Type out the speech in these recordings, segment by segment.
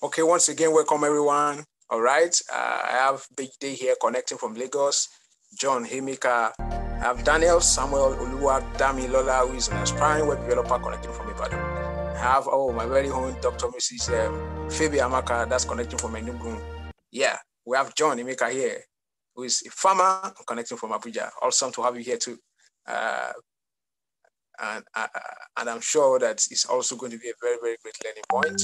Okay, once again, welcome everyone. All right, uh, I have Big Day here connecting from Lagos. John Hemika. I have Daniel Samuel Oluwa Dami Lola, who is an aspiring web developer connecting from Ibadan. I have oh my very own Dr. Mrs. Um, Phoebe Amaka, that's connecting from Enugu. Yeah, we have John Hemika here, who is a farmer connecting from Abuja. Awesome to have you here too. Uh, and uh, and I'm sure that it's also going to be a very very great learning point.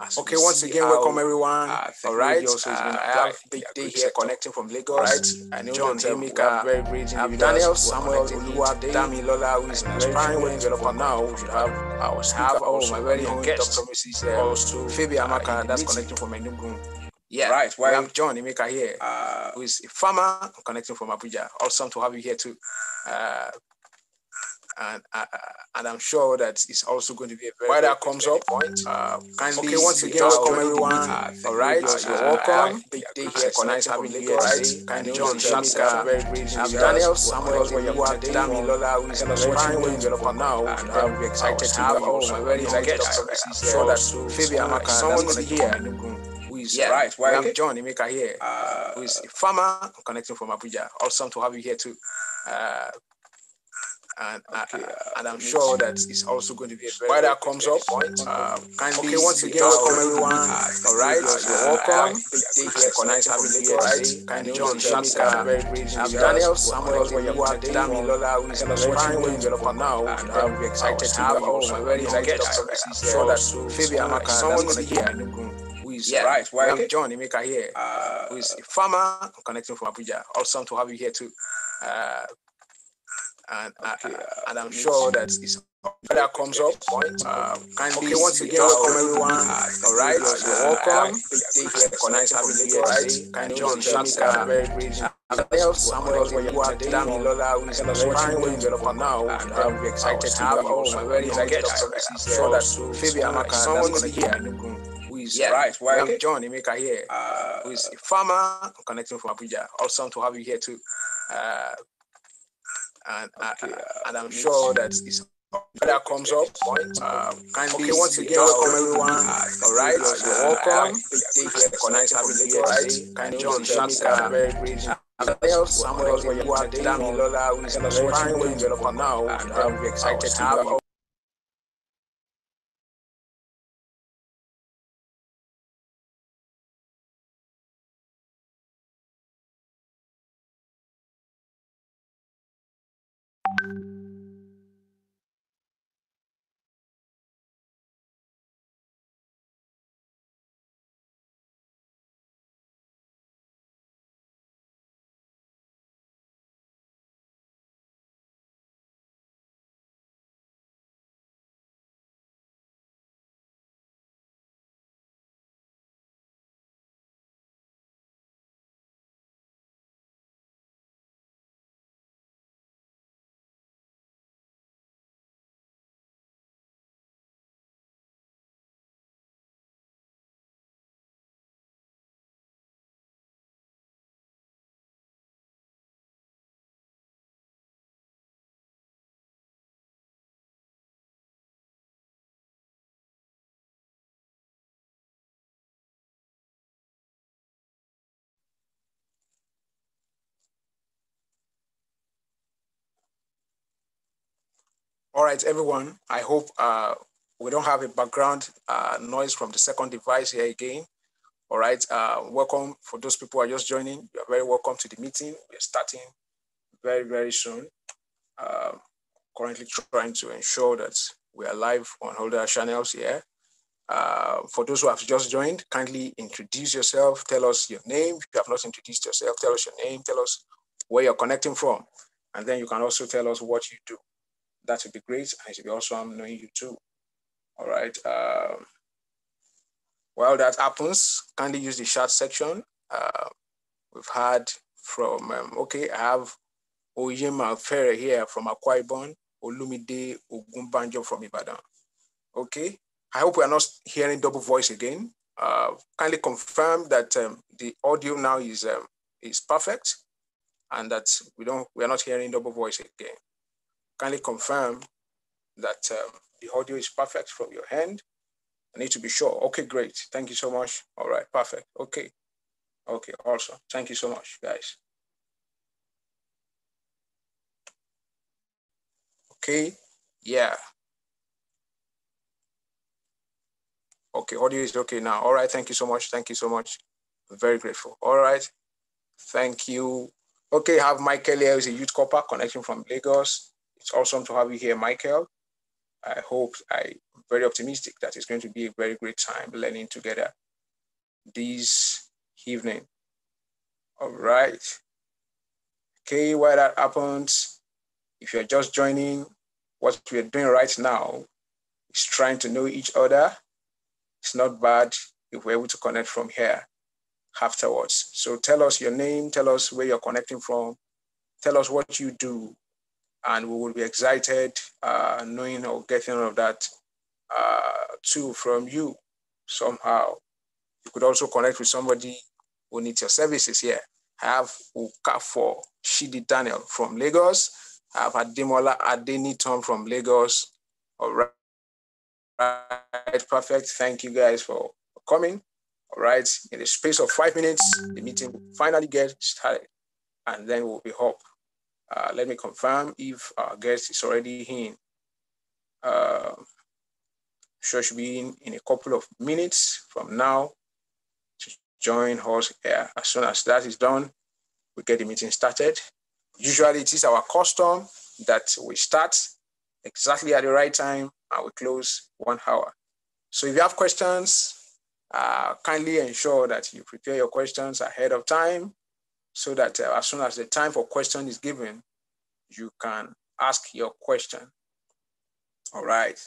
As okay, once again, welcome everyone. Uh, All right, also uh, I have Big Day here connecting from Lagos. Right, I know John Hemika, very great have Daniel Samuel Oluwa Dami Lola, who is an aspiring web developer now. We should have our have oh my very own guest, Dr. Mrs. Uh, also Phoebe Amaka, that's connecting from Enugu. Yeah, right. Well, I'm John Emeka here, uh, who is a farmer connecting from Abuja. Awesome to have you here too. Uh, and uh, and I'm sure that it's also going to be a very why that comes up. Point. Uh, kindly okay, once again, welcome everyone. Uh, all right, uh, you're welcome. Big day here. Nice having you here today. Kindly John very. I'm Daniel Samuel Oluwa Dami Lola, who is an aspiring web developer now. And I'm excited to have all my very guests. I'm sure that Phoebe Amaka, someone's here. Who is yeah, right? Well, I'm John Emeka here, uh, who is a farmer connecting from Abuja. Awesome to have you here too. Uh, and okay, uh, and I'm sure that it's also going to be a very why that comes up. Point. Uh, kindly okay, once again, welcome everyone. Uh, all right, uh, you're welcome. Day here, nice having you here today. Kindly John great. I'm Daniel Samuel Oluwa Dami Lola, who is an aspiring web developer now. And I'm excited to have all my very own guests. I'm sure that Phoebe Amaka, someone's here. Who is yeah, right? Well, I'm John Emeka here, uh, who is a farmer connecting from Abuja. Awesome to have you here too. Uh, and okay, uh, and I'm sure that it's that comes up. Uh, kindly okay, once again, welcome everyone. Uh, all right, uh, you're welcome. Here, nice having you here today. Kind John Shamika, very great. Samuel Oluwa Dami Lola, who is an aspiring web developer now. And I'm excited to have all my very guests. I'm sure that someone's here. Who is yeah, right? Well, I'm John Emeka here, uh, who is a farmer connecting from Abuja. Awesome to have you here too. Uh, and okay, uh, and I'm sure that it's that comes up. Uh, kindly okay, once again, welcome everyone. All right, you're welcome. Big day here, nice having you here. Right, kind John Shamika, very great. Samuel Oluwa Dami Lola, who is an aspiring developer now, and I'm excited to have. All right, everyone. I hope uh, we don't have a background uh, noise from the second device here again. All right, uh, welcome for those people are just joining. You are very welcome to the meeting. We're starting very, very soon. Um, currently trying to ensure that we are live on all the channels here. Uh, for those who have just joined, kindly introduce yourself. Tell us your name. If you have not introduced yourself, tell us your name. Tell us where you're connecting from. And then you can also tell us what you do that would be great. And it would be awesome knowing you too. All right. Um, while that happens, kindly use the chat section. Uh, we've had from, um, okay, I have Oyema Ferre here from Akwa Olumide Ogunbanjo from Ibadan. Okay. I hope we are not hearing double voice again. Uh, kindly confirm that um, the audio now is um, is perfect and that we don't we are not hearing double voice again kindly confirm that um, the audio is perfect from your end I need to be sure. Okay, great. Thank you so much. All right, perfect. Okay. Okay, awesome. Thank you so much, guys. Okay, yeah. Okay, audio is okay now. All right, thank you so much. Thank you so much. I'm very grateful. All right, thank you. Okay, have Michael here, who's a youth corper connection from Lagos. It's awesome to have you here, Michael. I hope I'm very optimistic that it's going to be a very great time learning together this evening. All right. Okay, while that happens, if you're just joining, what we're doing right now is trying to know each other. It's not bad if we're able to connect from here afterwards. So tell us your name, tell us where you're connecting from, tell us what you do, and we will be excited uh, knowing or getting all of that uh, too from you somehow. You could also connect with somebody who needs your services here. I have Ukafo Shidi Daniel from Lagos. I have Ademola Adeniton from Lagos. All right. perfect. Thank you guys for coming. All right, in the space of five minutes, the meeting will finally get started, and then we'll be up. Uh, let me confirm if our guest is already in. Uh, sure should be in in a couple of minutes from now to join us here. As soon as that is done, we get the meeting started. Usually it is our custom that we start exactly at the right time and we close one hour. So if you have questions, uh, kindly ensure that you prepare your questions ahead of time so that uh, as soon as the time for question is given, you can ask your question. All right.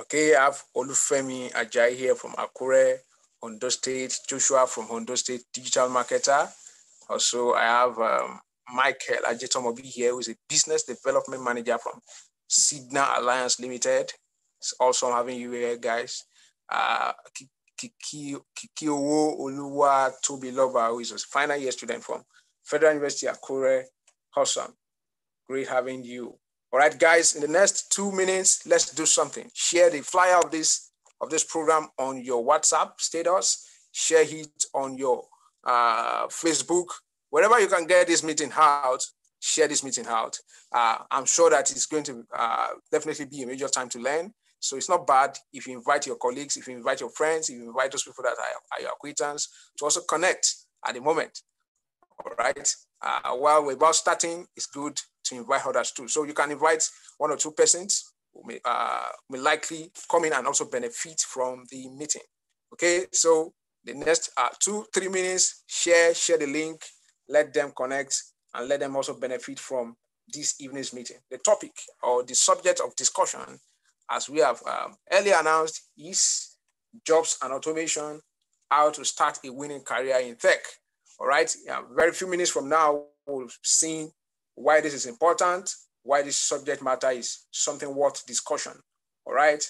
Okay, I have Olufemi Ajay here from Akure, Ondo State, Joshua from Ondo State, digital marketer. Also, I have um, Michael Ajitomobi here, who is a business development manager from Signa Alliance Limited. It's also having you here, guys. Uh, Kikiowo Oluwa Toby Loba, who is a final year student from Federal University of Akure. Awesome. Great having you. All right, guys, in the next two minutes, let's do something. Share the flyer of this of this program on your WhatsApp status. Share it on your uh, Facebook wherever you can get this meeting out, share this meeting out. Uh, I'm sure that it's going to uh, definitely be a major time to learn. So it's not bad if you invite your colleagues, if you invite your friends, if you invite those people that are, are your acquaintance to also connect at the moment. All right. Uh, while we're about starting, it's good to invite others too. So you can invite one or two persons who may, uh, may likely come in and also benefit from the meeting. Okay. So the next uh, two, three minutes, share, share the link, let them connect and let them also benefit from this evening's meeting. The topic or the subject of discussion, as we have um, earlier announced, is jobs and automation, how to start a winning career in tech. All right, yeah, very few minutes from now, we'll see why this is important, why this subject matter is something worth discussion. All right.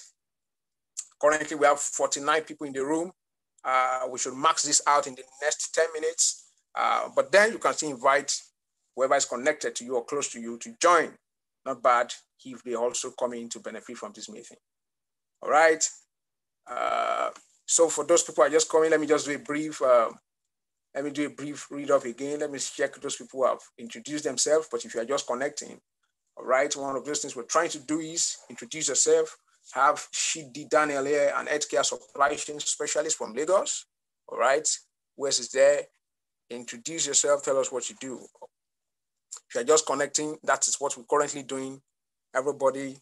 Currently, we have 49 people in the room. Uh, we should max this out in the next 10 minutes uh, but then you can still invite whoever is connected to you or close to you to join. Not bad if they also come in to benefit from this meeting. All right. Uh, so for those people who are just coming, let me just do a brief, uh, let me do a brief read up again. Let me check those people who have introduced themselves. But if you are just connecting, all right, one of those things we're trying to do is introduce yourself. Have Shidi Daniel here, an healthcare supply chain specialist from Lagos. All right, Wes is there. Introduce yourself, tell us what you do. If you're just connecting, that is what we're currently doing. Everybody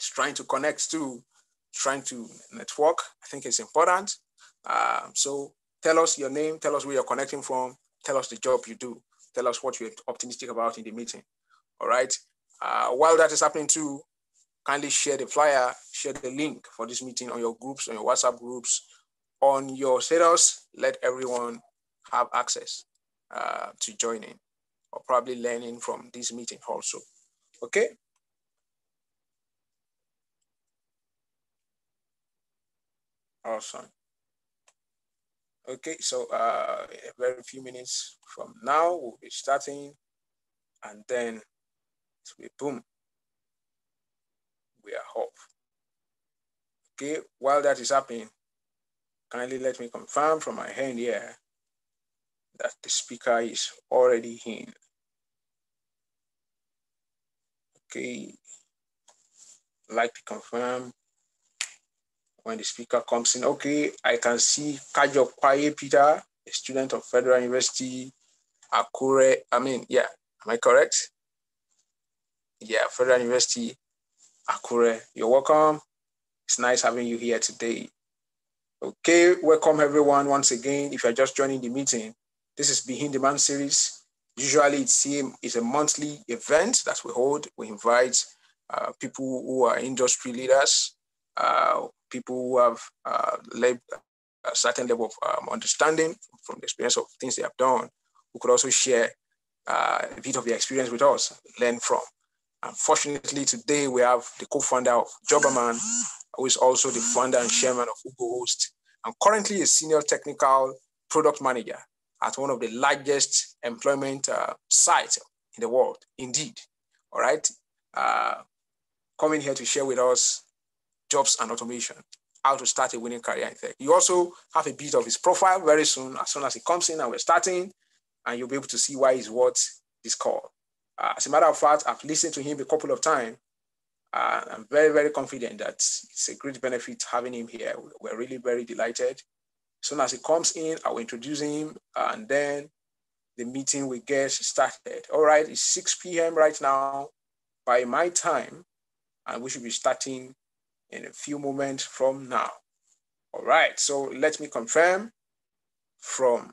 is trying to connect to, trying to network. I think it's important. Uh, so tell us your name, tell us where you're connecting from, tell us the job you do, tell us what you're optimistic about in the meeting. All right. Uh, while that is happening too, kindly share the flyer, share the link for this meeting on your groups, on your WhatsApp groups, on your status. Let everyone have access uh, to joining or probably learning from this meeting also. Okay. Awesome. Okay, so uh, a very few minutes from now, we'll be starting and then it will be boom. We are off. Okay, while that is happening, kindly let me confirm from my hand here that the speaker is already in. Okay, like to confirm when the speaker comes in. Okay, I can see Kajo Kwaye Peter, a student of Federal University, Akure. I mean, yeah, am I correct? Yeah, Federal University, Akure. You're welcome. It's nice having you here today. Okay, welcome everyone once again. If you're just joining the meeting, this is Be In Demand series. Usually it's it's a monthly event that we hold. We invite uh, people who are industry leaders, uh, people who have uh, led a certain level of um, understanding from the experience of things they have done, who could also share uh, a bit of their experience with us, learn from. Unfortunately, today we have the co-founder of Jobberman, who is also the founder and chairman of Whogohost, and currently a senior technical product manager at one of the largest employment uh, sites in the world, indeed. All right. Uh, coming here to share with us jobs and automation, how to start a winning career in tech. You also have a bit of his profile very soon, as soon as he comes in and we're starting, and you'll be able to see why he's what this call. Uh, as a matter of fact, I've listened to him a couple of times. Uh, I'm very, very confident that it's a great benefit having him here. We're really very delighted. Soon as he comes in, I will introduce him and then the meeting will get started. All right, it's 6 p.m. right now by my time, and we should be starting in a few moments from now. All right, so let me confirm from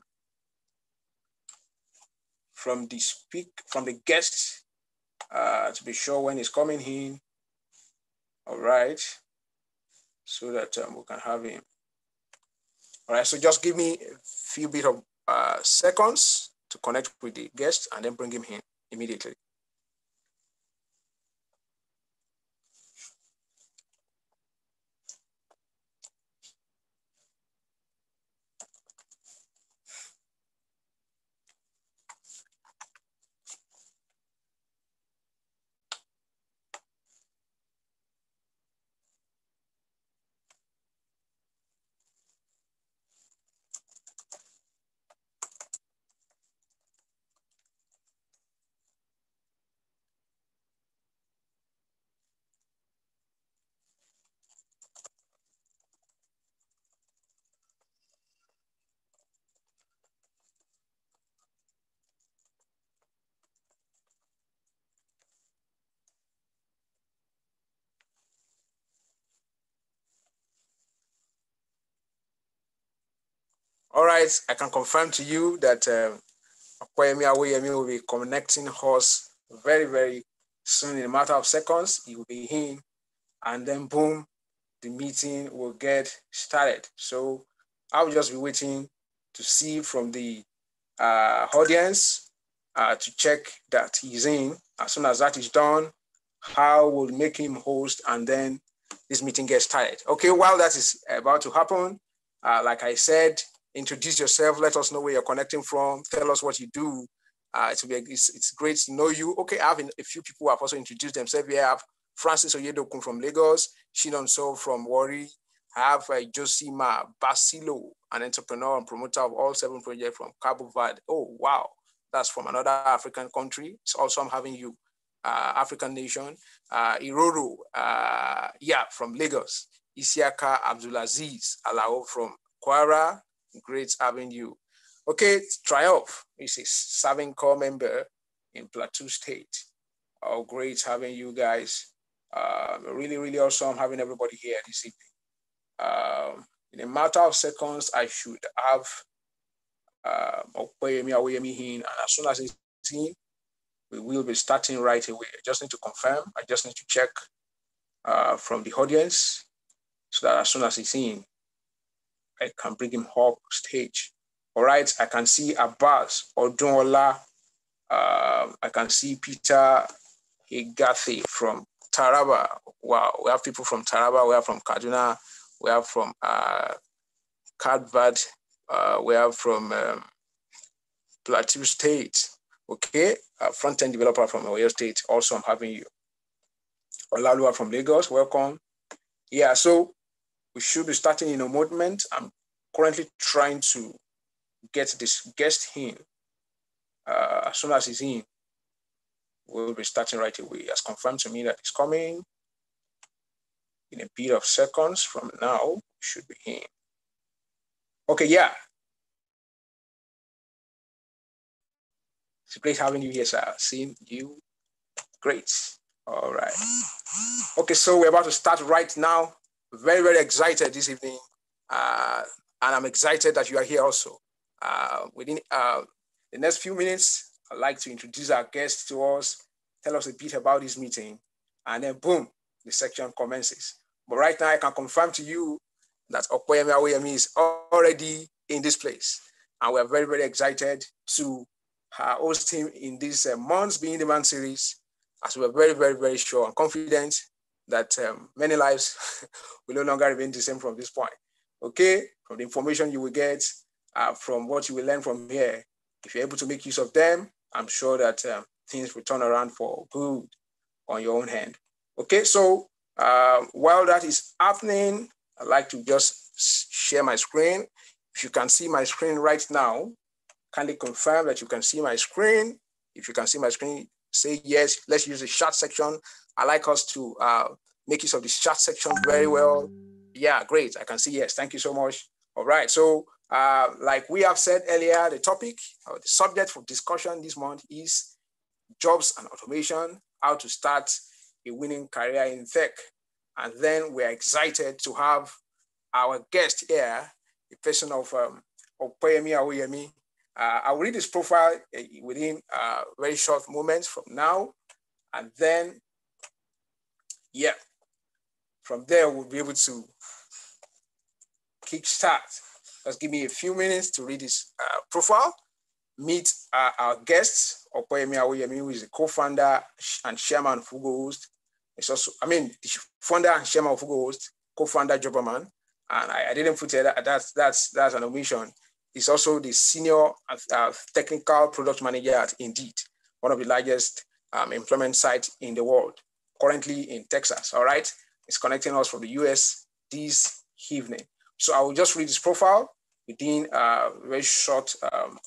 from the speak from the guest uh, to be sure when he's coming in. All right, so that um, we can have him. All right, so just give me a few bit of uh, seconds to connect with the guest and then bring him in immediately. All right, I can confirm to you that um, Opeyemi Awoyemi will be connecting us very, very soon in a matter of seconds. He will be in, and then boom, the meeting will get started. So I will just be waiting to see from the uh, audience uh, to check that he's in. As soon as that is done, how will make him host, and then this meeting gets started. Okay, while that is about to happen, uh, like I said, introduce yourself. Let us know where you're connecting from. Tell us what you do. Uh, it will be it's, it's, great to know you. Okay, I have a few people who have also introduced themselves. We have Francis Oyedokun from Lagos, Shinon So from Warri. I have uh, Josima Basilo, an entrepreneur and promoter of all seven projects from Cabo Verde. Oh, wow. That's from another African country. It's also I'm having you, uh, African nation. Uh, Iroro, uh, yeah, from Lagos. Isiaka Abdulaziz Alao from Kwara, Great having you. Okay, Triumph is a serving core member in Plateau State. Oh, great having you guys. Um, really, really awesome having everybody here this evening. Um, in a matter of seconds, I should have Awoyemi and as soon as it's in, we will be starting right away. I just need to confirm. I just need to check uh, from the audience so that as soon as it's in, I can bring him up stage. All right, I can see Abbas Odunola. Um, I can see Peter Higathi from Taraba. Wow, we have people from Taraba, we have from Kaduna, we have from uh, Uh, we have from um, Plateau State. Okay, front-end developer from Oyo State. Also, I'm having you. Olalua from Lagos, welcome. Yeah, so we should be starting in a moment. I'm currently trying to get this guest in. Uh, as soon as he's in, we'll be starting right away. He has confirmed to me that he's coming. In a bit of seconds from now, should be in. Okay, yeah. It's great having you here, sir. Seeing you. Great. All right. Okay, so we're about to start right now. Very, very excited this evening. Uh, and I'm excited that you are here also. Uh, within uh, the next few minutes, I'd like to introduce our guest to us, tell us a bit about this meeting, and then boom, the section commences. But right now, I can confirm to you that Opeyemi Awoyemi is already in this place. And we're very, very excited to uh, host him in this uh, month's Be In Demand series as we're very, very, very sure and confident that um, many lives will no longer remain the same from this point. Okay, from the information you will get, uh, from what you will learn from here, if you're able to make use of them, I'm sure that um, things will turn around for good on your own hand. Okay, so uh, while that is happening, I'd like to just share my screen. If you can see my screen right now, kindly confirm that you can see my screen. If you can see my screen, say yes. Let's use the chat section. I like us to uh, make use of the chat section very well. Yeah, great. I can see yes. Thank you so much. All right. So, uh, like we have said earlier, the topic or the subject for discussion this month is jobs and automation, how to start a winning career in tech. And then we're excited to have our guest here, a person of um, Opeyemi Awoyemi, uh, I will read his profile uh, within uh, very short moments from now. And then, yeah, from there, we'll be able to kickstart. Just give me a few minutes to read his uh, profile, meet uh, our guest, Opeyemi Awoyemi, who is the co-founder and chairman of Whogohost. It's also, I mean, founder and chairman of Whogohost, co-founder Jobberman. And I, I didn't put it, that's, that's, that's an omission He's also the senior uh, technical product manager at Indeed, one of the largest um, employment sites in the world, currently in Texas. All right, it's connecting us from the US this evening. So I will just read his profile within a very short. Um,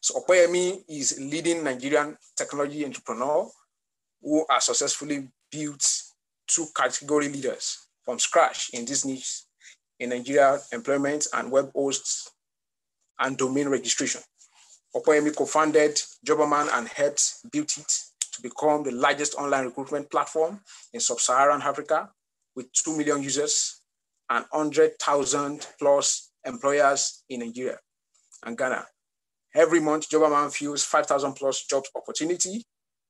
so Opeyemi is leading Nigerian technology entrepreneur who has successfully built two category leaders from scratch in this niche in Nigeria employment and web hosts and domain registration. Opeyemi co-founded Jobberman and helped build it become the largest online recruitment platform in sub-Saharan Africa with 2 million users and 100,000 plus employers in Nigeria and Ghana. Every month, Jobberman fuels 5,000 plus job opportunity.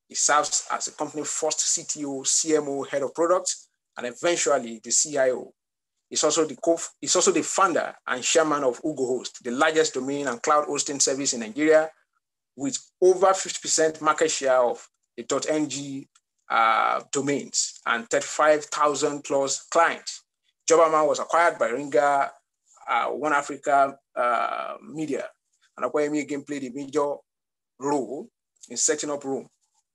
He serves as the company's first CTO, CMO, head of product, and eventually the CIO He's also the co he's also the founder and chairman of Whogohost, the largest domain and cloud hosting service in Nigeria, with over 50% market share of the .ng uh, domains and 35,000 plus clients. Jobberman was acquired by Ringier uh, One Africa uh, Media, and Opeyemi again played a major role in setting up Roam,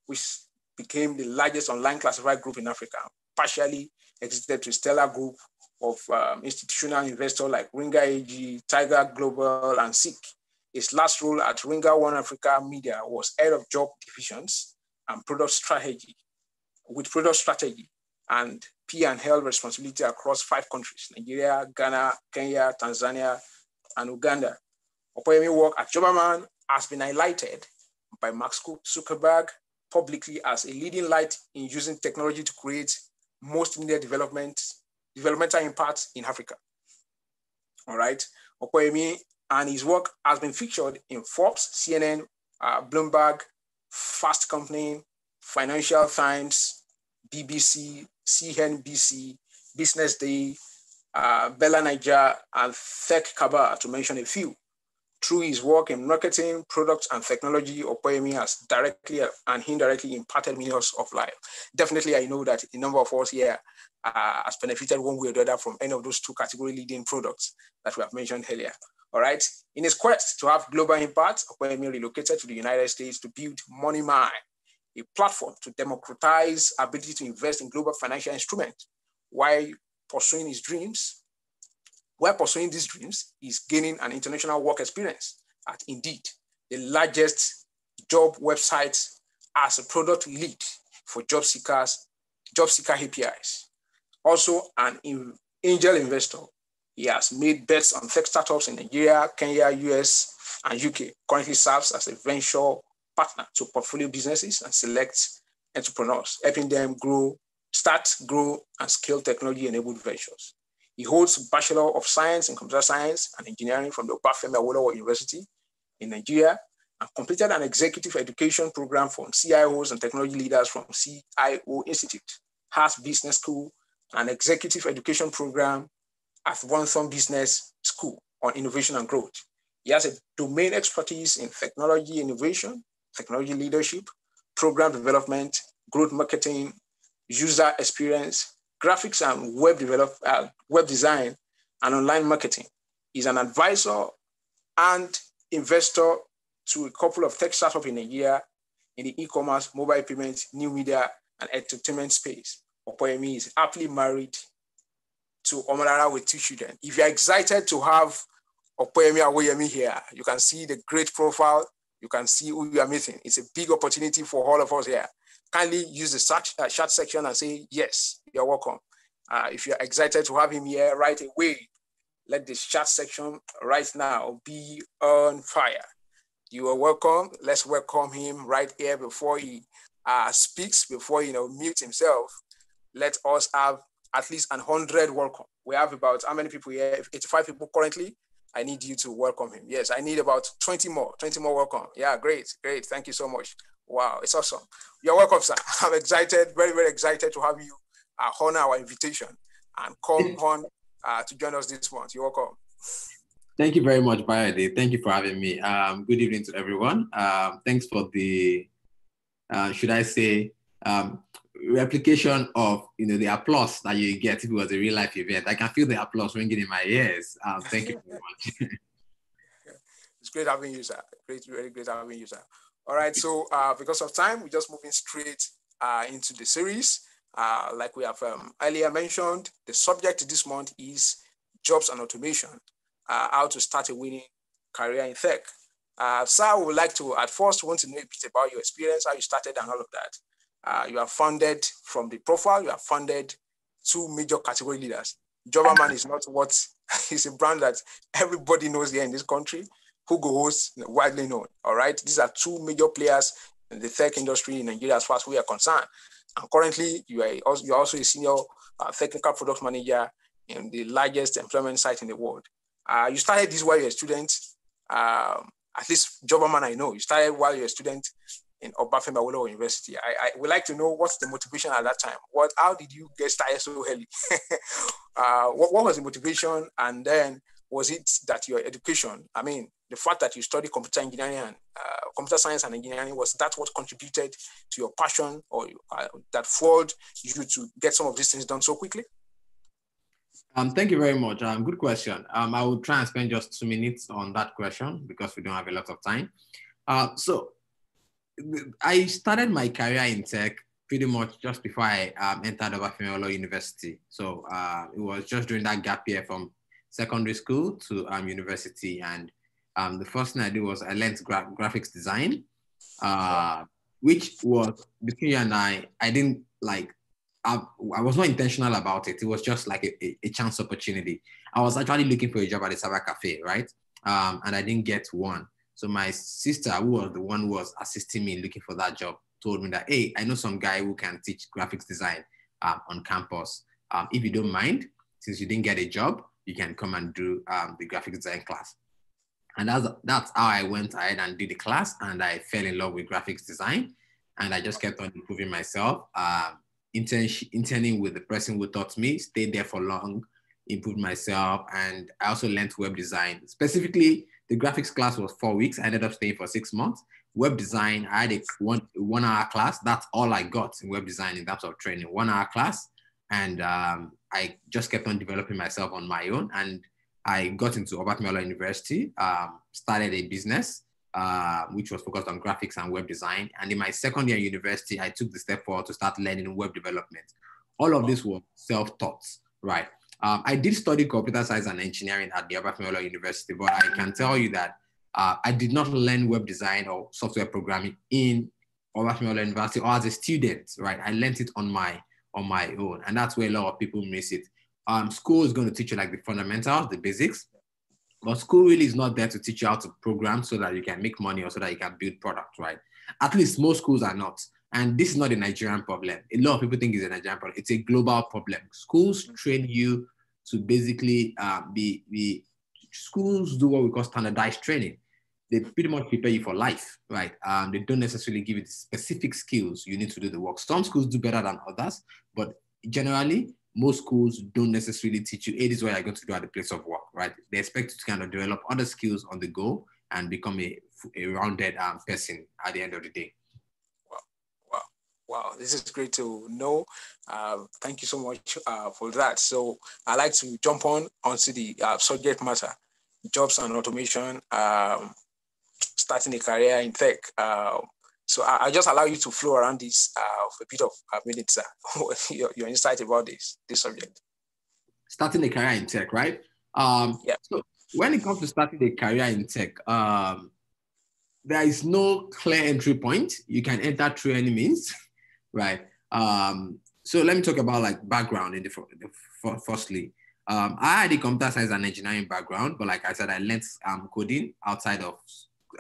which became the largest online classified group in Africa, partially exited to Stellar Group of um, institutional investors like Ringier AG, Tiger Global, and SEEK. His last role at Ringier One Africa Media was head of job divisions and product strategy, with product strategy and P&L responsibility across five countries, Nigeria, Ghana, Kenya, Tanzania, and Uganda. Opeyemi work at Jobberman has been highlighted by Mark Zuckerberg publicly as a leading light in using technology to create most media development developmental impact in Africa. All right, Opeyemi and his work has been featured in Forbes, CNN, uh, Bloomberg, Fast Company, Financial Times, BBC, CNBC, Business Day, uh, BellaNaija, and Tech Kabar, to mention a few. Through his work in marketing, products, and technology, Opeyemi has directly and indirectly impacted millions of lives. Definitely, I know that a number of us here uh, has benefited one way or the other from any of those two category leading products that we have mentioned earlier. All right. In his quest to have global impact, Opeyemi relocated to the United States to build MoneyMine, a platform to democratize ability to invest in global financial instruments while pursuing his dreams. While pursuing these dreams, he's gaining an international work experience at Indeed, the largest job website as a product lead for job seekers, job seeker APIs. Also an angel investor. He has made bets on tech startups in Nigeria, Kenya, US, and UK. Currently serves as a venture partner to portfolio businesses and select entrepreneurs, helping them grow, start, grow, and scale technology-enabled ventures. He holds Bachelor of Science in Computer Science and Engineering from the Obafemi Awolowo University in Nigeria and completed an executive education program from CIOs and technology leaders from CIO Institute, Haas Business School, an executive education program at Wharton Business School on innovation and growth. He has a domain expertise in technology innovation, technology leadership, program development, growth marketing, user experience, graphics and web develop, uh, web design, and online marketing. He's an advisor and investor to a couple of tech startups in a year in the e-commerce, mobile payments, new media, and entertainment space. Opeyemi is happily married to Omolara with two children. If you're excited to have Opeyemi Awoyemi here, you can see the great profile, you can see who you are meeting. It's a big opportunity for all of us here. Kindly use the search, uh, chat section and say, yes, you're welcome. Uh, if you're excited to have him here right away, let the chat section right now be on fire. You are welcome. Let's welcome him right here before he uh, speaks, before you know mute himself. Let us have at least an hundred welcome. We have about how many people here? 85 people currently. I need you to welcome him. Yes, I need about 20 more. 20 more welcome. Yeah, great, great. Thank you so much. Wow, it's awesome. You're welcome, sir. I'm excited, very, very excited to have you uh, honor our invitation and come on uh, to join us this month. You're welcome. Thank you very much, Bayode. Thank you for having me. Um, good evening to everyone. Um, thanks for the, uh, should I say, um, replication of you know the applause that you get if it was a real life event. I can feel the applause ringing in my ears. Um, thank you very much. it's great having you, sir. Great, very great having you, sir. All right, so uh, because of time, we're just moving straight uh, into the series. Uh, like we have um, earlier mentioned, the subject this month is jobs and automation uh, how to start a winning career in tech. Uh, Sir, we would like to at first want to know a bit about your experience, how you started and all of that. Uh, you are funded from the profile, you are funded two major category leaders. Jobberman is not what is a brand that everybody knows here in this country. Hugo hosts widely known. All right. These are two major players in the tech industry in Nigeria as far as we are concerned. And currently, you are also, you are also a senior uh, technical product manager in the largest employment site in the world. Uh, you started this while you're a student. Um, at least Jobberman, I know you started while you're a student in Obafemi Awolowo University. I, I would like to know what's the motivation at that time. What, how did you get started so early? uh, what, what was the motivation? And then was it that your education, I mean, the fact that you studied computer engineering and uh, computer science and engineering, was that what contributed to your passion or uh, that fueled you to get some of these things done so quickly? Um, thank you very much. Um, good question. Um, I will try and spend just two minutes on that question because we don't have a lot of time. Uh, so I started my career in tech pretty much just before I um, entered Obafemi University. So uh, it was just during that gap year from secondary school to um, university. And um, the first thing I did was I learned gra- graphics design, uh, which was between you and I, I didn't like I, I, was not intentional about it. It was just like a, a, a, chance opportunity. I was actually looking for a job at a cyber cafe, right? Um, and I didn't get one. So my sister, who was the one who was assisting me in looking for that job, told me that, hey, I know some guy who can teach graphics design um, on campus. Um, if you don't mind, since you didn't get a job, you can come and do um, the graphic design class. And that's, that's how I went ahead and did the class and I fell in love with graphics design. And I just kept on improving myself. Um, intern, interning with the person who taught me, stayed there for long, improved myself, and I also learned web design. Specifically, the graphics class was four weeks. I ended up staying for six months. Web design, I had a one, one hour class. That's all I got in web design in terms of training, one hour class. And um, I just kept on developing myself on my own. And I got into Obafemi Awolowo University, um, started a business, uh, which was focused on graphics and web design. And in my second year university, I took the step forward to start learning web development. All of this was self-taught, right? Um, I did study computer science and engineering at the Obafemi Awolowo University, but I can tell you that uh, I did not learn web design or software programming in Obafemi Awolowo University or as a student, right? I learned it on my on my own, and that's where a lot of people miss it. Um, school is going to teach you like the fundamentals, the basics, but school really is not there to teach you how to program so that you can make money or so that you can build product, right? At least most schools are not. And this is not a Nigerian problem. A lot of people think it's a Nigerian problem. It's a global problem. Schools train you to basically uh, be, be, schools do what we call standardized training. They pretty much prepare you for life, right? Um, they don't necessarily give you specific skills you need to do the work. Some schools do better than others, but generally, most schools don't necessarily teach you, this is what you're going to do at the place of work, right? They expect you to kind of develop other skills on the go and become a, a rounded um, person at the end of the day. Wow, this is great to know. Uh, thank you so much uh, for that. So I'd like to jump on onto the uh, subject matter, jobs and automation, um, starting a career in tech. Uh, so I, I, just allow you to flow around this uh, for a bit of a minute, sir. your, your insight about this, this subject. Starting a career in tech, right? Um, yeah. So when it comes to starting a career in tech, um, there is no clear entry point. You can enter through any means. right? Um, so let me talk about like background in the, the firstly. Um, I had a computer science and engineering background, but like I said, I learned um, coding outside of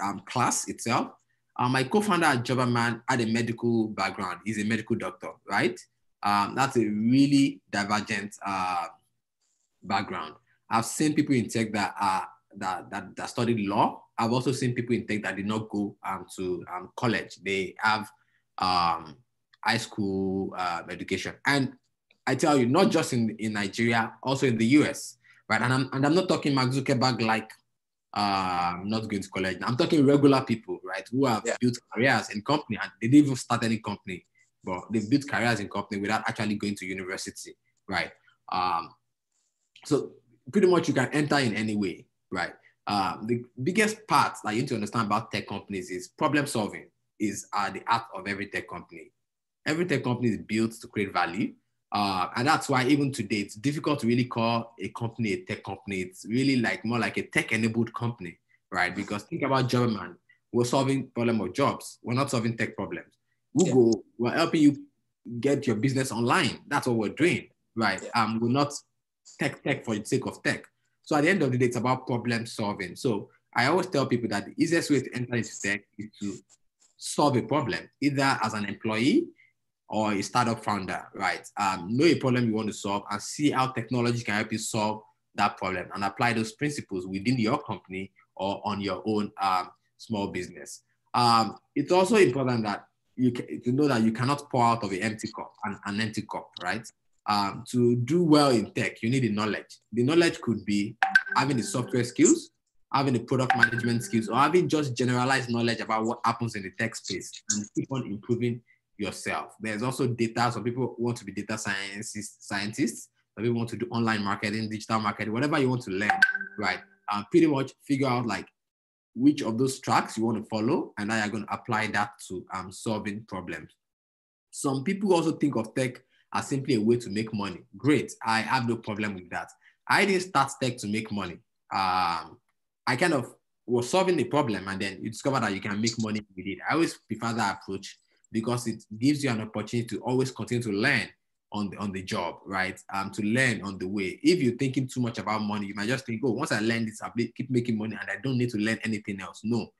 um, class itself. Um, my co-founder at Jobberman had a medical background. He's a medical doctor, right? Um, that's a really divergent uh, background. I've seen people in tech that are that, that, that studied law. I've also seen people in tech that did not go um, to um, college. They have um, high school uh, education. And I tell you, not just in, in Nigeria, also in the US, right? And I'm, and I'm not talking Mark Zuckerberg like uh, not going to college. I'm talking regular people, right, who have yeah. built careers in company and they didn't even start any company, but they've built careers in company without actually going to university, right? Um, so pretty much you can enter in any way, right? Uh, the biggest part that you need to understand about tech companies is problem solving is uh, the art of every tech company every tech company is built to create value. Uh, and that's why even today it's difficult to really call a company a tech company. It's really like more like a tech-enabled company, right? Because think about Jobberman. We're solving problem of jobs. We're not solving tech problems. Google, yeah. we're helping you get your business online. That's what we're doing, right? Yeah. Um, we're not tech tech for the sake of tech. So at the end of the day, it's about problem solving. So I always tell people that the easiest way to enter into tech is to solve a problem, either as an employee or a startup founder, right? Um, know a problem you want to solve and see how technology can help you solve that problem and apply those principles within your company or on your own um, small business. Um, it's also important that you can, to know that you cannot pour out of an empty cup, an, an empty cup, right? Um, to do well in tech, you need the knowledge. The knowledge could be having the software skills, having the product management skills, or having just generalized knowledge about what happens in the tech space and keep on improving yourself. There's also data. Some people want to be data scientists, scientists. Some people want to do online marketing, digital marketing, whatever you want to learn, right? Um, pretty much figure out like which of those tracks you want to follow, and now you're going to apply that to um, solving problems. Some people also think of tech as simply a way to make money. Great, I have no problem with that. I didn't start tech to make money. Um, I kind of was solving the problem, and then you discover that you can make money with it. I always prefer that approach because it gives you an opportunity to always continue to learn on the on the job, right? Um, to learn on the way. If you're thinking too much about money, you might just think, oh, once I learn this, I'll keep making money and I don't need to learn anything else. No,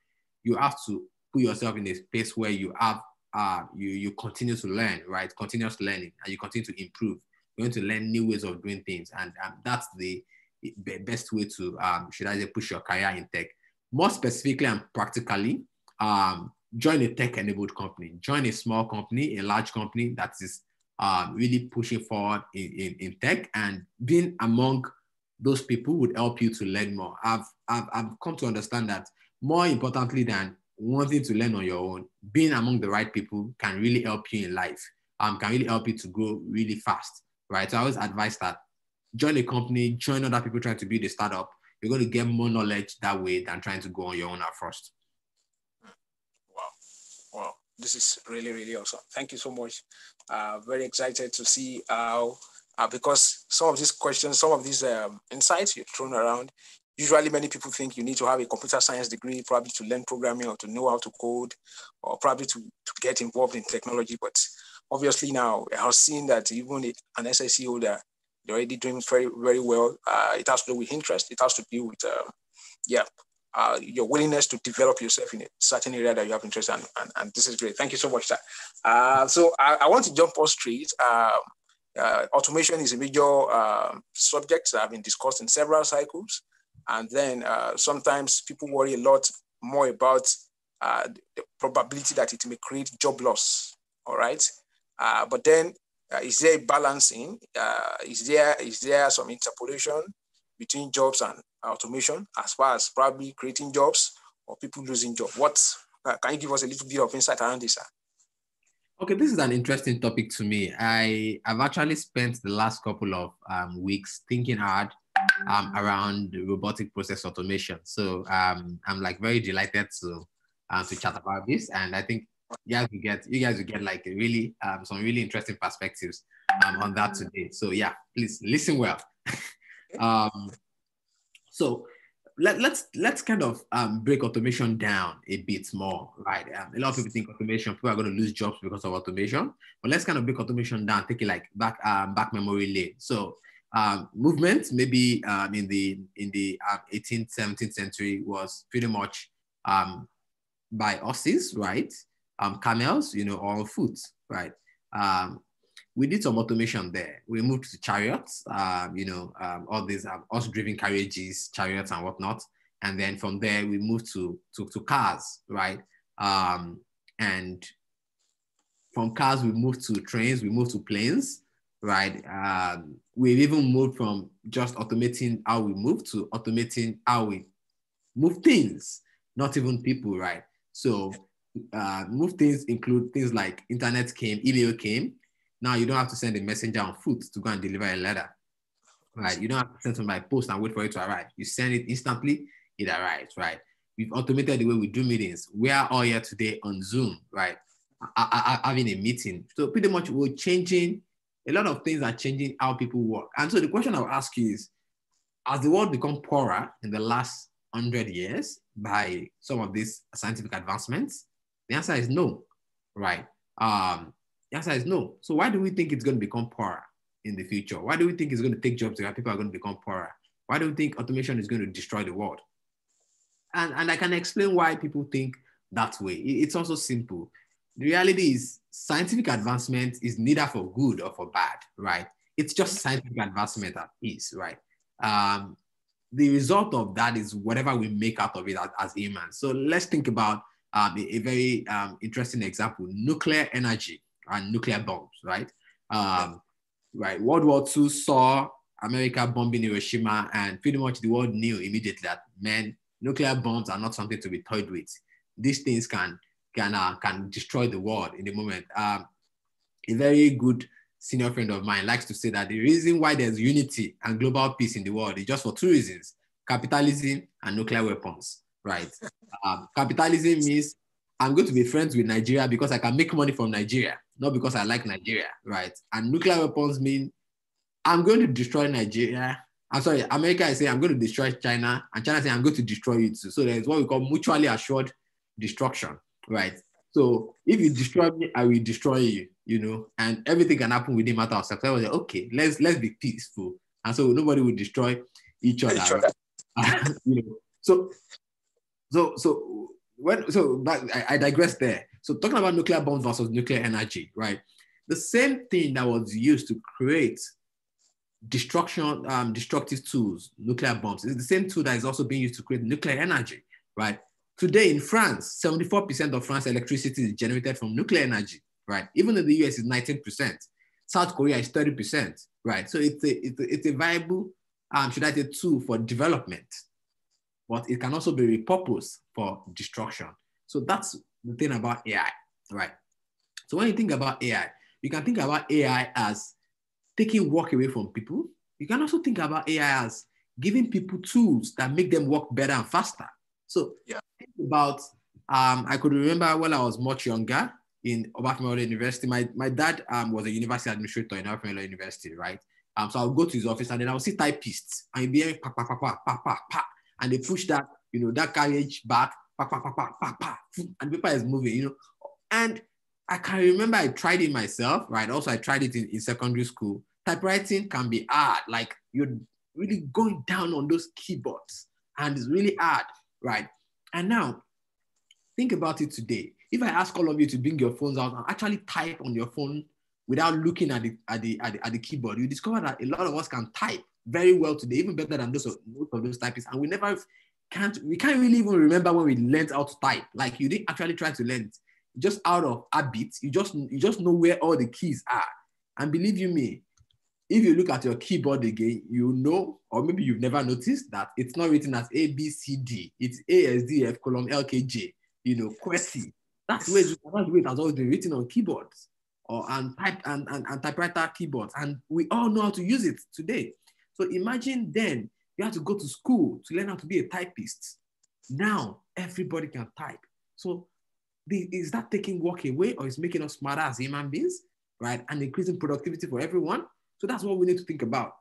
you have to put yourself in a space where you have uh you you continue to learn, right? Continuous learning, and you continue to improve. You're going to learn new ways of doing things, and um, that's the best way to um, should I say push your career in tech. More specifically and practically, um, join a tech-enabled company, join a small company, a large company that is um, really pushing forward in, in, in, tech and being among those people would help you to learn more. I've, I've, I've come to understand that more importantly than wanting to learn on your own, being among the right people can really help you in life, um, can really help you to grow really fast, right? So I always advise that join a company, join other people trying to build a startup. You're going to get more knowledge that way than trying to go on your own at first. This is really, really awesome. Thank you so much. Uh, very excited to see how, uh, because some of these questions, some of these um, insights you're thrown around, usually many people think you need to have a computer science degree, probably to learn programming or to know how to code, or probably to, to get involved in technology. But obviously now I have seen that even an SSC holder, they're already doing very, very well. Uh, it has to do with interest. It has to do with, uh, yeah, uh, your willingness to develop yourself in a certain area that you have interest in. And, and this is great. Thank you so much, sir. Uh, so I, I, want to jump on straight. Um, uh, automation is a major um, subject that have been discussed in several cycles. And then uh, sometimes people worry a lot more about the probability that it may create job loss. All right. Uh, but then, uh, is there a balancing? Uh, is there is there some interpolation between jobs and automation as far as probably creating jobs or people losing jobs? What uh, can you give us a little bit of insight around this? Sir? Okay, this is an interesting topic to me. I have actually spent the last couple of um, weeks thinking hard um, around robotic process automation. So um, I'm like very delighted to uh, to chat about this, and I think you guys will get you guys will get like really um, some really interesting perspectives um, on that today. So yeah, please listen well. um, so let, let's let's kind of um, break automation down a bit more, right? Um, a lot of people think automation people are going to lose jobs because of automation, but let's kind of break automation down, take it like back um, back memory lane. So um, movement maybe um, in the in the uh, 18th 17th century was pretty much um, by horses, right? um, camels, you know, or on foot, right? Um, we did some automation there. We moved to chariots, um, you know, um, all these um, us-driven carriages, chariots and whatnot. And then from there, we moved to, to, to cars, right? Um, and from cars, we moved to trains, we moved to planes, right? Um, we've even moved from just automating how we move to automating how we move things, not even people, right? So uh, move things include things like internet came, email came. Now you don't have to send a messenger on foot to go and deliver a letter. Right? You don't have to send something by post and wait for it to arrive. You send it instantly, it arrives, right? We've automated the way we do meetings. We are all here today on Zoom, right? I, I, having a meeting. So pretty much we're changing, a lot of things are changing how people work. And so the question I'll ask you is, has the world become poorer in the last 100 years by some of these scientific advancements? The answer is no, right? Um, the answer is no. So why do we think it's going to become poorer in the future? Why do we think it's going to take jobs away? People are going to become poorer. Why do we think automation is going to destroy the world? And, and I can explain why people think that way. It's also simple. The reality is scientific advancement is neither for good or for bad, right? It's just scientific advancement at peace, right? Um, the result of that is whatever we make out of it as, as humans. So let's think about um, a, a, very um, interesting example, nuclear energy and nuclear bombs, right? Um, right. World War II saw America bombing Hiroshima and pretty much the world knew immediately that, man, nuclear bombs are not something to be toyed with. These things can, can, uh, can destroy the world in the moment. Um, a very good senior friend of mine likes to say that the reason why there's unity and global peace in the world is just for two reasons, capitalism and nuclear weapons right? Um, capitalism means I'm going to be friends with Nigeria because I can make money from Nigeria, not because I like Nigeria, right? And nuclear weapons mean I'm going to destroy Nigeria. I'm sorry, America is saying I'm going to destroy China, and China saying I'm going to destroy you too. So there's what we call mutually assured destruction, right? So if you destroy me, I will destroy you, you know, and everything can happen within a matter of seconds. I was like, okay, let's let's be peaceful, and so nobody will destroy each other. Each other. you know, so so so when so but I, I digress there. So talking about nuclear bombs versus nuclear energy, right? The same thing that was used to create destruction, um, destructive tools, nuclear bombs, is the same tool that is also being used to create nuclear energy, right? Today in France, 74% of France's electricity is generated from nuclear energy, right? Even in the US, is 19%. South Korea is 30%, right? So it's a, it's a, it's a viable, um, should I say, tool for development, but it can also be repurposed for destruction. So that's the thing about AI, right? So when you think about AI, you can think about AI as taking work away from people you can also think about AI as giving people tools that make them work better and faster. So yeah. think about, um, I could remember when I was much younger in Obafemi University, my, my dad um, was a university administrator in Obafemi University, right? Um, so I'll go to his office and then I'll see typists and be hearing pa, pa, pa, pa, pa, pa, pa, and they push that, you know, that carriage back, pa, pa, pa, pa, pa, pa, and paper is moving, you know. And I can remember I tried it myself, right? Also, I tried it in, in secondary school. Typewriting can be hard, like you're really going down on those keyboards, and it's really hard, right? And now, think about it today. If I ask all of you to bring your phones out and actually type on your phone without looking at the, at the, at the, at the keyboard, you discover that a lot of us can type very well today, even better than those of, most of those typists. And we never can't, we can't really even remember when we learned how to type. Like you didn't actually try to learn it just out of habit, you just you just know where all the keys are. And believe you me, if you look at your keyboard again, you know, or maybe you've never noticed that it's not written as A, B, C, D. It's A, S, D, F, column, L, K, J, you know, QWERTY. That's way, that's the way it has always been written on keyboards or and type and, and, and typewriter keyboards. And we all know how to use it today. So imagine then you have to go to school to learn how to be a typist. Now everybody can type. So the, is that taking work away or is making us smarter as human beings, right? And increasing productivity for everyone. So that's what we need to think about,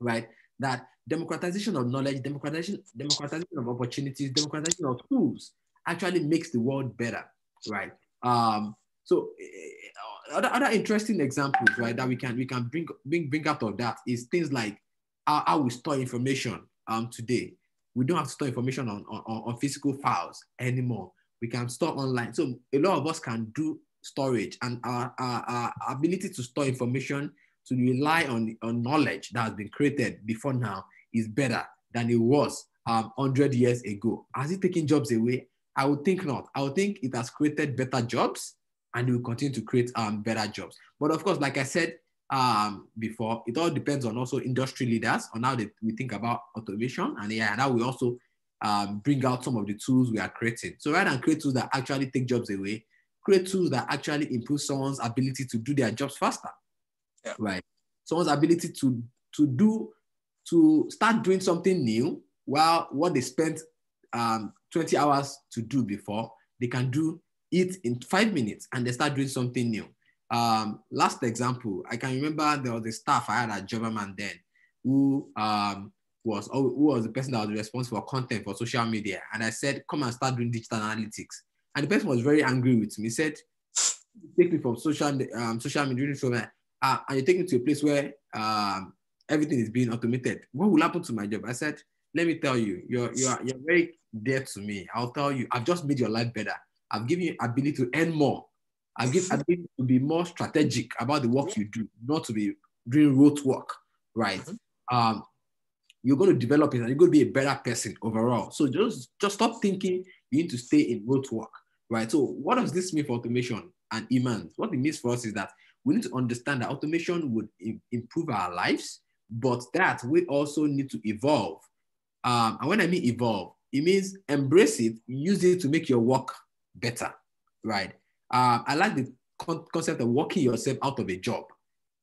right? That democratization of knowledge, democratization, democratization of opportunities, democratization of tools actually makes the world better, right? Um, so uh, other, other interesting examples, right, that we can we can bring bring bring out of that is things like how, how we store information um, today. We don't have to store information on, on, on physical files anymore we can store online. So a lot of us can do storage and our, our, our ability to store information to rely on, on knowledge that has been created before now is better than it was um, 100 years ago. Has it taken jobs away? I would think not. I would think it has created better jobs and it will continue to create um, better jobs. But of course, like I said um, before, it all depends on also industry leaders on how they, we think about automation and AI and how we also um, bring out some of the tools we are creating. So rather than create tools that actually take jobs away, create tools that actually improve someone's ability to do their jobs faster. Yeah. Right. Someone's ability to to do to start doing something new while what they spent um, 20 hours to do before, they can do it in five minutes and they start doing something new. Um, last example, I can remember there was a staff I had at Jobberman then who um, was who was the person that was responsible for content for social media. And I said, come and start doing digital analytics. And the person was very angry with me. He said, take me from social um, social media uh, and you take me to a place where um, everything is being automated. What will happen to my job? I said, let me tell you, you're you're you're very dear to me. I'll tell you, I've just made your life better. I've given you ability to earn more. I've given ability to be more strategic about the work you do, not to be doing rote work, right? Mm-hmm. Um, you're going to develop it and you're going to be a better person overall. So just, just stop thinking you need to stay in rote work, right? So what does this mean for automation and Iman? What it means for us is that we need to understand that automation would improve our lives, but that we also need to evolve. Um, and when I mean evolve, it means embrace it, use it to make your work better, right? Uh, I like the con- concept of working yourself out of a job,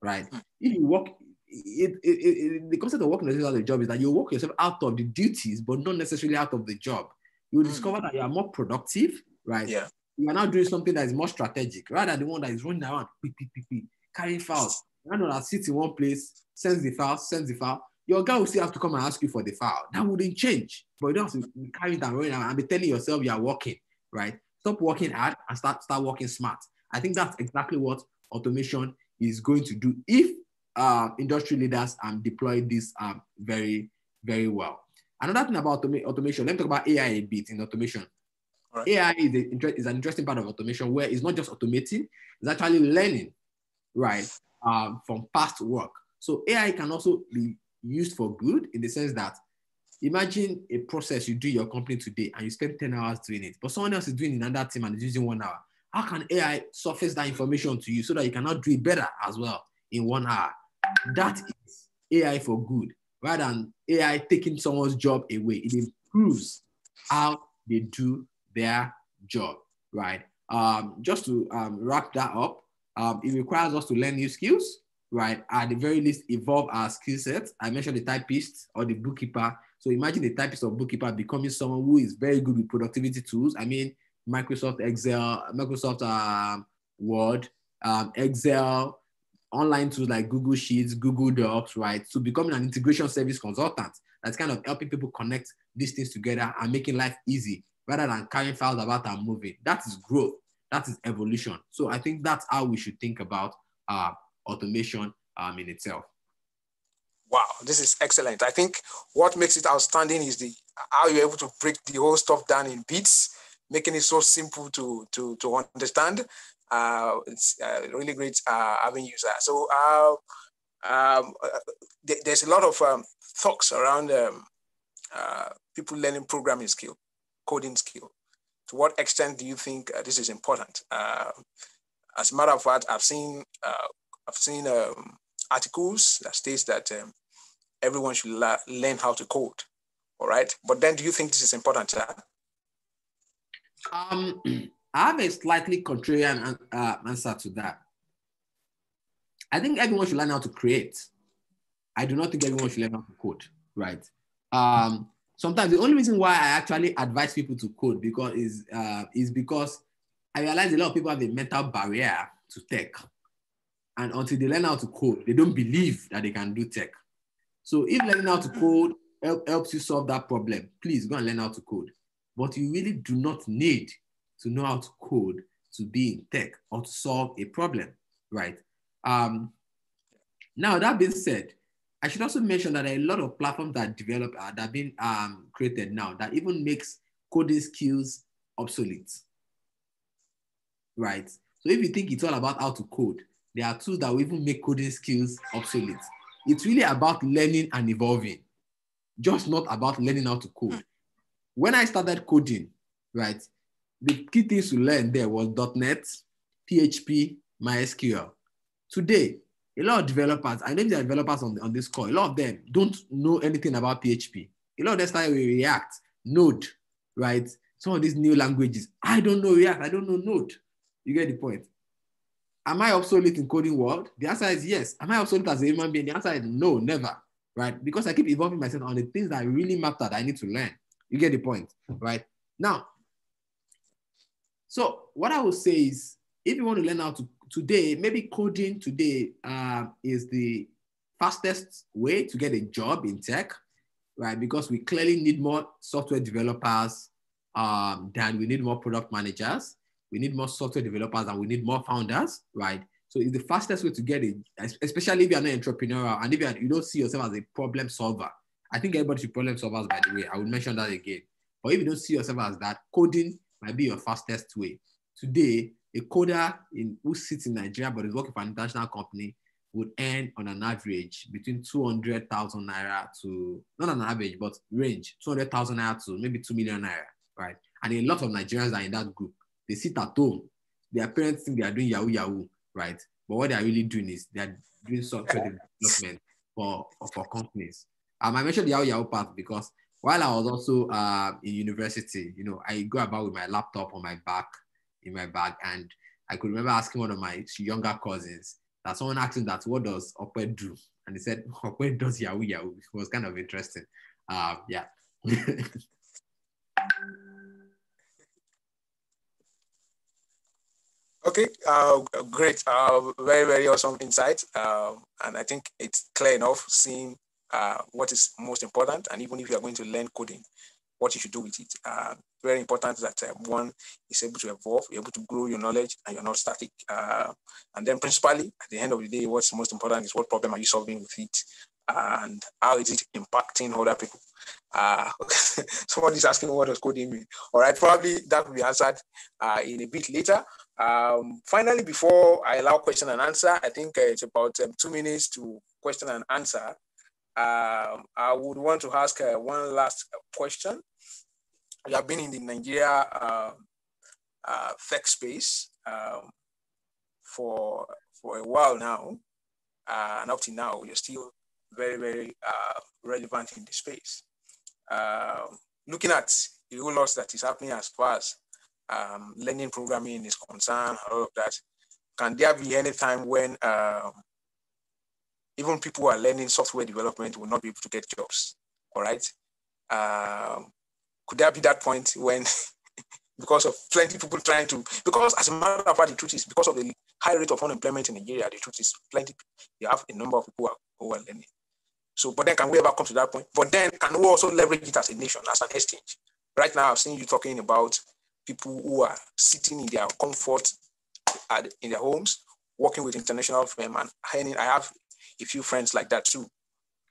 right? Hmm. If you work, it, it, it, the concept of working yourself out of the job is that you work yourself out of the duties, but not necessarily out of the job. You will mm. discover that you are more productive, right? Yeah. You are now doing something that is more strategic rather than the one that is running around, quick, quick, quick, quick, carrying files. You know that sits in one place, sends the file, sends the file. Your guy will still have to come and ask you for the file. That wouldn't change, but you don't have to carry it and running around and be telling yourself you are working, right? Stop working hard and start start working smart. I think that's exactly what automation is going to do if uh, industry leaders um, deploy this um, very, very well. Another thing about automa automation, let me talk about AI a bit in automation. Right. AI is, a, is, an interesting part of automation where it's not just automating, it's actually learning, right, um, from past work. So AI can also be used for good in the sense that imagine a process you do your company today and you spend 10 hours doing it, but someone else is doing another team and is using one hour. How can AI surface that information to you so that you cannot do it better as well in one hour? That is AI for good rather than AI taking someone's job away. It improves how they do their job, right? Um, just to um, wrap that up, um, it requires us to learn new skills, right? At the very least, evolve our skill set. I mentioned the typist or the bookkeeper. So imagine the typist of bookkeeper becoming someone who is very good with productivity tools. I mean, Microsoft Excel, Microsoft um, Word, um, Excel, online tools like Google Sheets, Google Docs, right? So becoming an integration service consultant that's kind of helping people connect these things together and making life easy rather than carrying files about and moving. That is growth. That is evolution. So I think that's how we should think about uh, automation um, in itself. Wow, this is excellent. I think what makes it outstanding is the how you're able to break the whole stuff down in bits, making it so simple to to to understand. Uh, it's uh, really great uh, having you there. So uh, um, uh, th- there's a lot of um, talks around um, uh, people learning programming skill, coding skill. To what extent do you think this is important? As a matter of fact, I've seen I've seen um, articles that states that um, everyone should la- learn how to code. All right, but then do you think this is important? Um, I have a slightly contrarian uh, answer to that. I think everyone should learn how to create. I do not think everyone should learn how to code, right? Um, sometimes the only reason why I actually advise people to code because is uh, is because I realize a lot of people have a mental barrier to tech, and until they learn how to code, they don't believe that they can do tech. So if learning how to code help, helps you solve that problem, please go and learn how to code. But you really do not need to know how to code to be in tech or to solve a problem, right? Um, now that being said, I should also mention that there are a lot of platforms that develop uh, that have been um, created now that even makes coding skills obsolete. Right. So if you think it's all about how to code, there are tools that will even make coding skills obsolete. It's really about learning and evolving, just not about learning how to code. Hmm. When I started coding, right, the key things to learn there was .NET, PHP, MySQL. Today, a lot of developers, I know there are developers on, on this call, a lot of them don't know anything about PHP. A lot of them started with React, Node, right? Some of these new languages. I don't know React, I don't know Node. You get the point. Am I obsolete in coding world? The answer is yes. Am I obsolete as a human being? The answer is no, never, right? Because I keep evolving myself on the things that really matter that I need to learn. You get the point, right? Now, so what I will say is, if you want to learn how to today, maybe coding today uh, is the fastest way to get a job in tech, right? Because we clearly need more software developers um, than we need more product managers. We need more software developers and we need more founders, right? So it's the fastest way to get it, especially if you're not entrepreneurial and if you don't see yourself as a problem solver. I think everybody should problem solvers, by the way. I will mention that again. But if you don't see yourself as that, coding might be your fastest way. Today, a coder in, who sits in Nigeria but is working for an international company would earn on an average between 200,000 naira to, not an average, but range 200,000 naira to maybe 2 million naira, right? And a lot of Nigerians are in that group. They sit at home. Their parents think they are doing Yahoo Yahoo, right? But what they are really doing is they are doing software development for, for companies. Um, I mentioned the Yahoo Yahoo part because while I was also uh, in university, you know, I go about with my laptop on my back in my bag. And I could remember asking one of my younger cousins that someone asked him that, what does Okwe do? And he said, Okwe does Yahoo Yahoo. It was kind of interesting. Uh, yeah. okay, uh, great. Uh, very, very awesome insight. Uh, and I think it's clear enough seeing uh, what is most important. And even if you are going to learn coding, what you should do with it. Uh, very important that uh, one is able to evolve, able to grow your knowledge, and you're not static. And then, principally, at the end of the day, what's most important is what problem are you solving with it, and how is it impacting other people. Uh, someone is asking what does coding mean. All right, probably that will be answered in a bit later. Um, finally, before I allow question and answer, I think uh, it's about um, two minutes to question and answer. Um, I would want to ask uh, one last question. You have been in the Nigeria uh, uh, tech space um, for for a while now, uh, and up to now, you're still very, very uh, relevant in the space. Um, looking at the whole lot that is happening as far as um, learning programming is concerned, all of that, can there be any time when um, even people who are learning software development will not be able to get jobs. All right. Um, could there be that point when, because of plenty of people trying to, because as a matter of fact, the truth is because of the high rate of unemployment in Nigeria, the truth is plenty, you have a number of people who are, who are learning. So, but then can we ever come to that point? But then can we also leverage it as a nation, as an exchange? Right now, I've seen you talking about people who are sitting in their comfort at, in their homes, working with international firm and earning. I have a few friends like that too,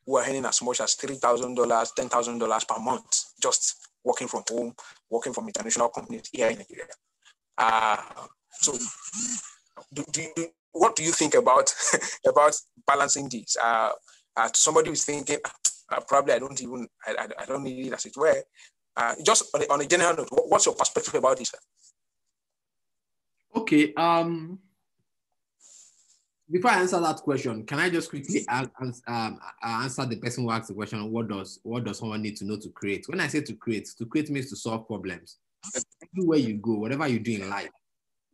who are earning as much as $3,000, $10,000 per month, just working from home, working from international companies here in Nigeria. Uh, so do, do, do, what do you think about, about balancing these? Uh, uh, somebody who's thinking, uh, probably I don't even, I, I, don't need it as it were. Uh, just on a, on a general note, what's your perspective about this? Okay. Um, before I answer that question, can I just quickly um, answer the person who asked the question? What does what does someone need to know to create? When I say to create, to create means to solve problems. Everywhere you go, whatever you do in life,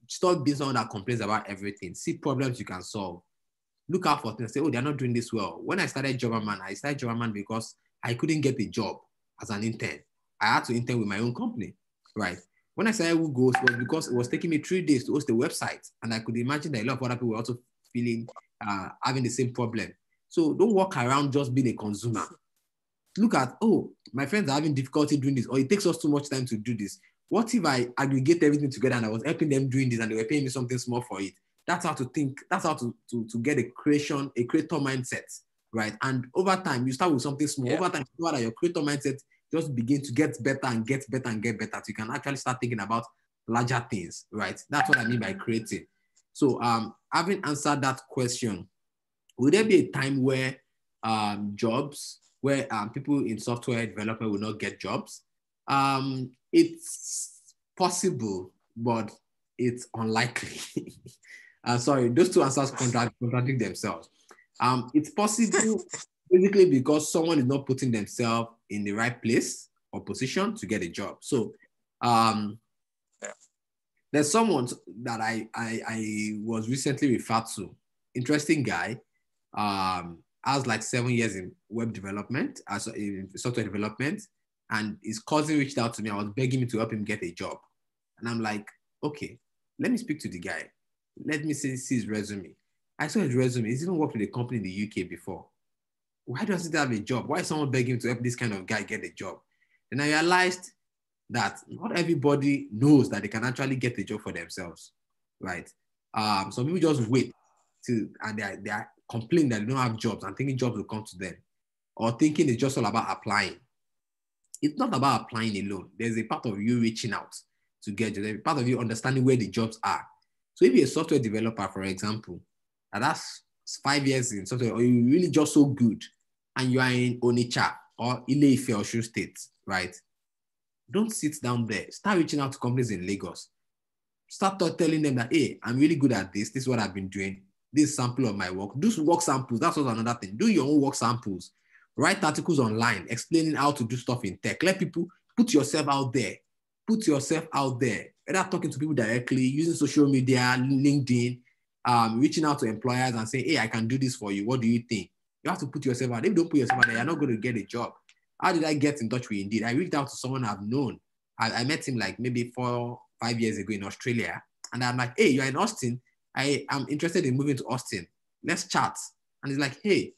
stop being someone that complains about everything. See problems you can solve. Look out for things. Say, oh, they're not doing this well. When I started Jobberman, I started Jobberman because I couldn't get a job as an intern. I had to intern with my own company, right? When I started Whogohost was because it was taking me three days to host the website, and I could imagine that a lot of other people were also feeling uh, having the same problem. So don't walk around just being a consumer. Look at, oh, my friends are having difficulty doing this, or it takes us too much time to do this. What if I aggregate everything together and I was helping them doing this and they were paying me something small for it? That's how to think, that's how to, to, to get a creation, a creator mindset, right? And over time, you start with something small. Yeah. Over time, you know that your creator mindset just begin to get better and get better and get better. So you can actually start thinking about larger things, right? That's what I mean by creating. So um, having answered that question, will there be a time where um, jobs, where um, people in software development will not get jobs? Um, it's possible, but it's unlikely. uh, sorry, those two answers contradict, contradict themselves. Um, it's possible basically because someone is not putting themselves in the right place or position to get a job. So um, there's someone that I, I, I was recently referred to. Interesting guy. Um, has like seven years in web development, as in software development, and his cousin reached out to me. I was begging him to help him get a job, and I'm like, okay, let me speak to the guy. Let me see, see his resume. I saw his resume. He's even worked with a company in the UK before. Why does he have a job? Why is someone begging to help this kind of guy get a job? And I realized that not everybody knows that they can actually get a job for themselves, right? Um, some people just wait to and they are, they are complaining that they don't have jobs and thinking jobs will come to them, or thinking it's just all about applying. It's not about applying alone. There's a part of you reaching out to get jobs. Part of you understanding where the jobs are. So if you're a software developer, for example, and that's five years in software, or you're really just so good, and you are in Onitsha or Ile-Ife or Osun State, right? Don't sit down there. Start reaching out to companies in Lagos. Start telling them that, hey, I'm really good at this. This is what I've been doing. This sample of my work. Do work samples. That's also another thing. Do your own work samples. Write articles online explaining how to do stuff in tech. Let people put yourself out there. Put yourself out there. Either talking to people directly, using social media, LinkedIn, um, reaching out to employers and saying, hey, I can do this for you. What do you think? You have to put yourself out. If you don't put yourself out there, you're not going to get a job. How did I get in touch with Indeed? I reached out to someone I've known. I, I met him like maybe four, five years ago in Australia. And I'm like, hey, you're in Austin. I am interested in moving to Austin. Let's chat. And he's like, hey,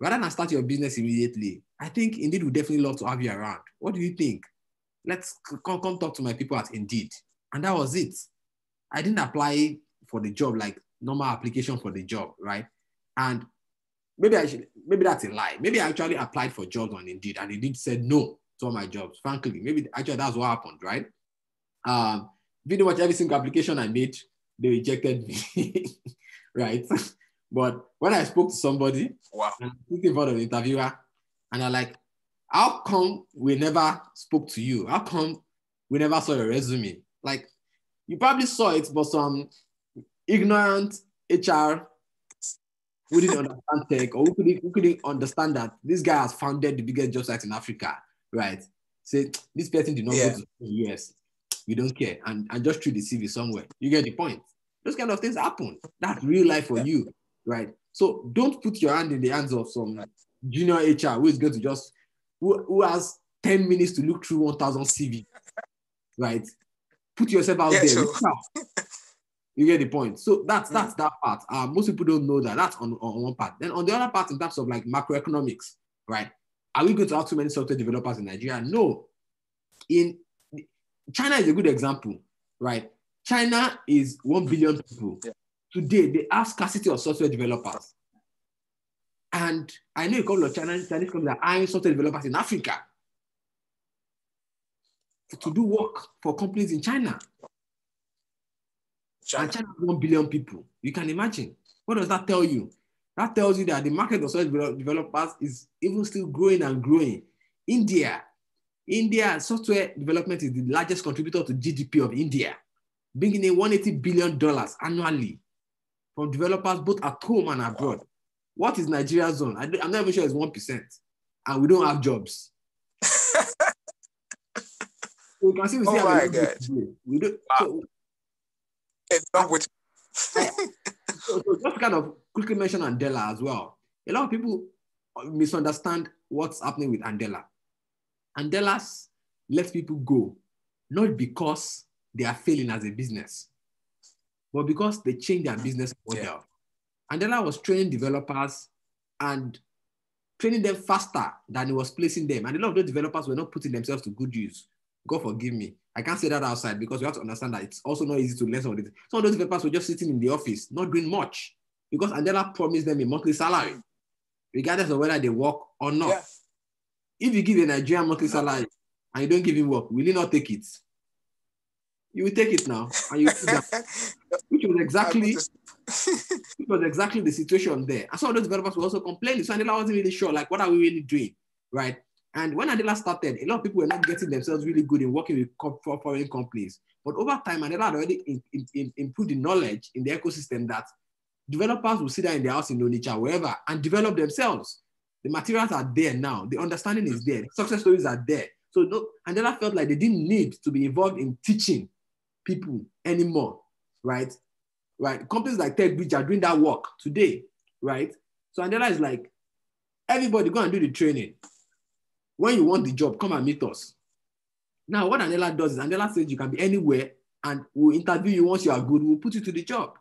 rather than start your business immediately, I think Indeed would definitely love to have you around. What do you think? Let's come, come talk to my people at Indeed. And that was it. I didn't apply for the job like normal application for the job, right? And maybe I should, maybe that's a lie. Maybe I actually applied for jobs on Indeed and Indeed said no to all my jobs. Frankly, maybe actually that's what happened, right? Um, pretty much every single application I made, they rejected me, right? but when I spoke to somebody, wow, in front of an interviewer, and I'm like, how come we never spoke to you? How come we never saw your resume? Like, you probably saw it, but some ignorant HR who didn't understand tech or who couldn't, who couldn't understand that this guy has founded the biggest job site in Africa, right? Say this person did not yeah. go to the US. We don't care. And, and just threw the CV somewhere. You get the point. Those kind of things happen. That's real life for yeah. you, right? So don't put your hand in the hands of some junior HR who is going to just who, who has 10 minutes to look through 1,000 CV, right? Put yourself out Yeah, there. so- reach out. You get the point. So that's that's that part. Uh, most people don't know that. That's on, on one part. Then on the other part, in terms of like macroeconomics, right? Are we going to have too many software developers in Nigeria? No. In China is a good example, right? China is one billion people. Yeah. Today, they have scarcity of software developers. And I know a couple of Chinese, Chinese companies are hiring software developers in Africa to do work for companies in China. China. And China has 1 billion people. You can imagine. What does that tell you? That tells you that the market of software developers is even still growing and growing. India, India software development is the largest contributor to GDP of India, bringing in 180 billion dollars annually from developers both at home and abroad. What is Nigeria's zone? I am not even sure it's one percent, and we don't have jobs. So you can see we Oh still have a my lot of work God. We don't. Wow. So With so, so just kind of quickly mention Andela as well. A lot of people uh, misunderstand what's happening with Andela. Andela's let people go, not because they are failing as a business, but because they changed their business model. Andela was training developers and training them faster than it was placing them. And a lot of those developers were not putting themselves to good use. God forgive me. I can't say that outside because we have to understand that it's also not easy to learn some of this. Some of those developers were just sitting in the office, not doing much, because Andela promised them a monthly salary, regardless of whether they work or not. Yeah. If you give a Nigerian monthly salary and you don't give him work, will he not take it? You will take it now, and you which was exactly it was exactly the situation there. And some of those developers were also complaining. So Andela wasn't really sure, like, what are we really doing? Right. And when Andela started, a lot of people were not getting themselves really good in working with foreign companies. But over time, Andela had already in, in- in- improved the knowledge in the ecosystem that developers will sit there in their house in Onitsha, wherever, and develop themselves. The materials are there now. The understanding is there. Success stories are there. So no, Andela felt like they didn't need to be involved in teaching people anymore, right? right? Companies like TechBridge are doing that work today, right? So Andela is like, everybody go and do the training. When you want the job, come and meet us. Now, what Andela does is Andela says you can be anywhere and we'll interview you once you are good, we'll put you to the job.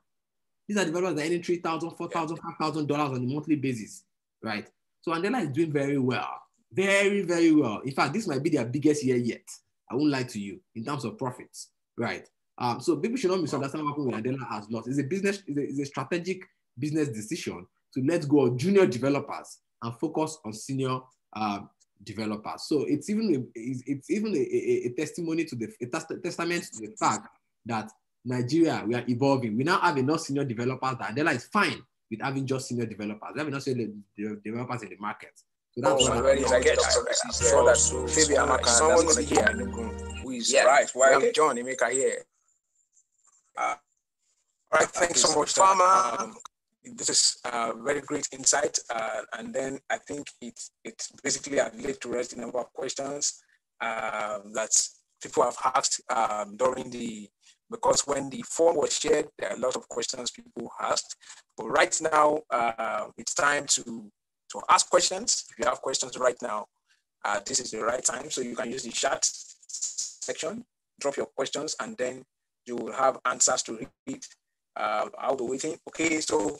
These are developers that are earning $3,000, $4,000, $5,000 on a monthly basis, right? So Andela is doing very well, very, very well. In fact, this might be their biggest year yet. I won't lie to you in terms of profits, right? Um, so people should not misunderstand what happened with Andela has lost. It's a business, it's a, it's a strategic business decision to let go of junior developers and focus on senior um, developers. So it's even a, it's, it's even a, a, a testimony to the a testament to the fact that Nigeria we are evolving. We now have enough senior developers that Andela is fine with having just senior developers. We have enough senior de- developers in the market. So that's Oh, what I'm I- very excited. I'm sure that Fabian Amaka, someone is here in the room who is Yeah. right. Well, Okay. John Emeka here. Uh, all right, thanks so much, Farmer. Um, this is uh, very great insight, uh, and then I think it it basically has to rest a number of questions um, that people have asked um, during the because when the form was shared, there are a lot of questions people asked. But right now, uh, it's time to to ask questions. If you have questions right now, uh, this is the right time. So you can use the chat section, drop your questions, and then you will have answers to read uh, I'll be waiting. Okay, so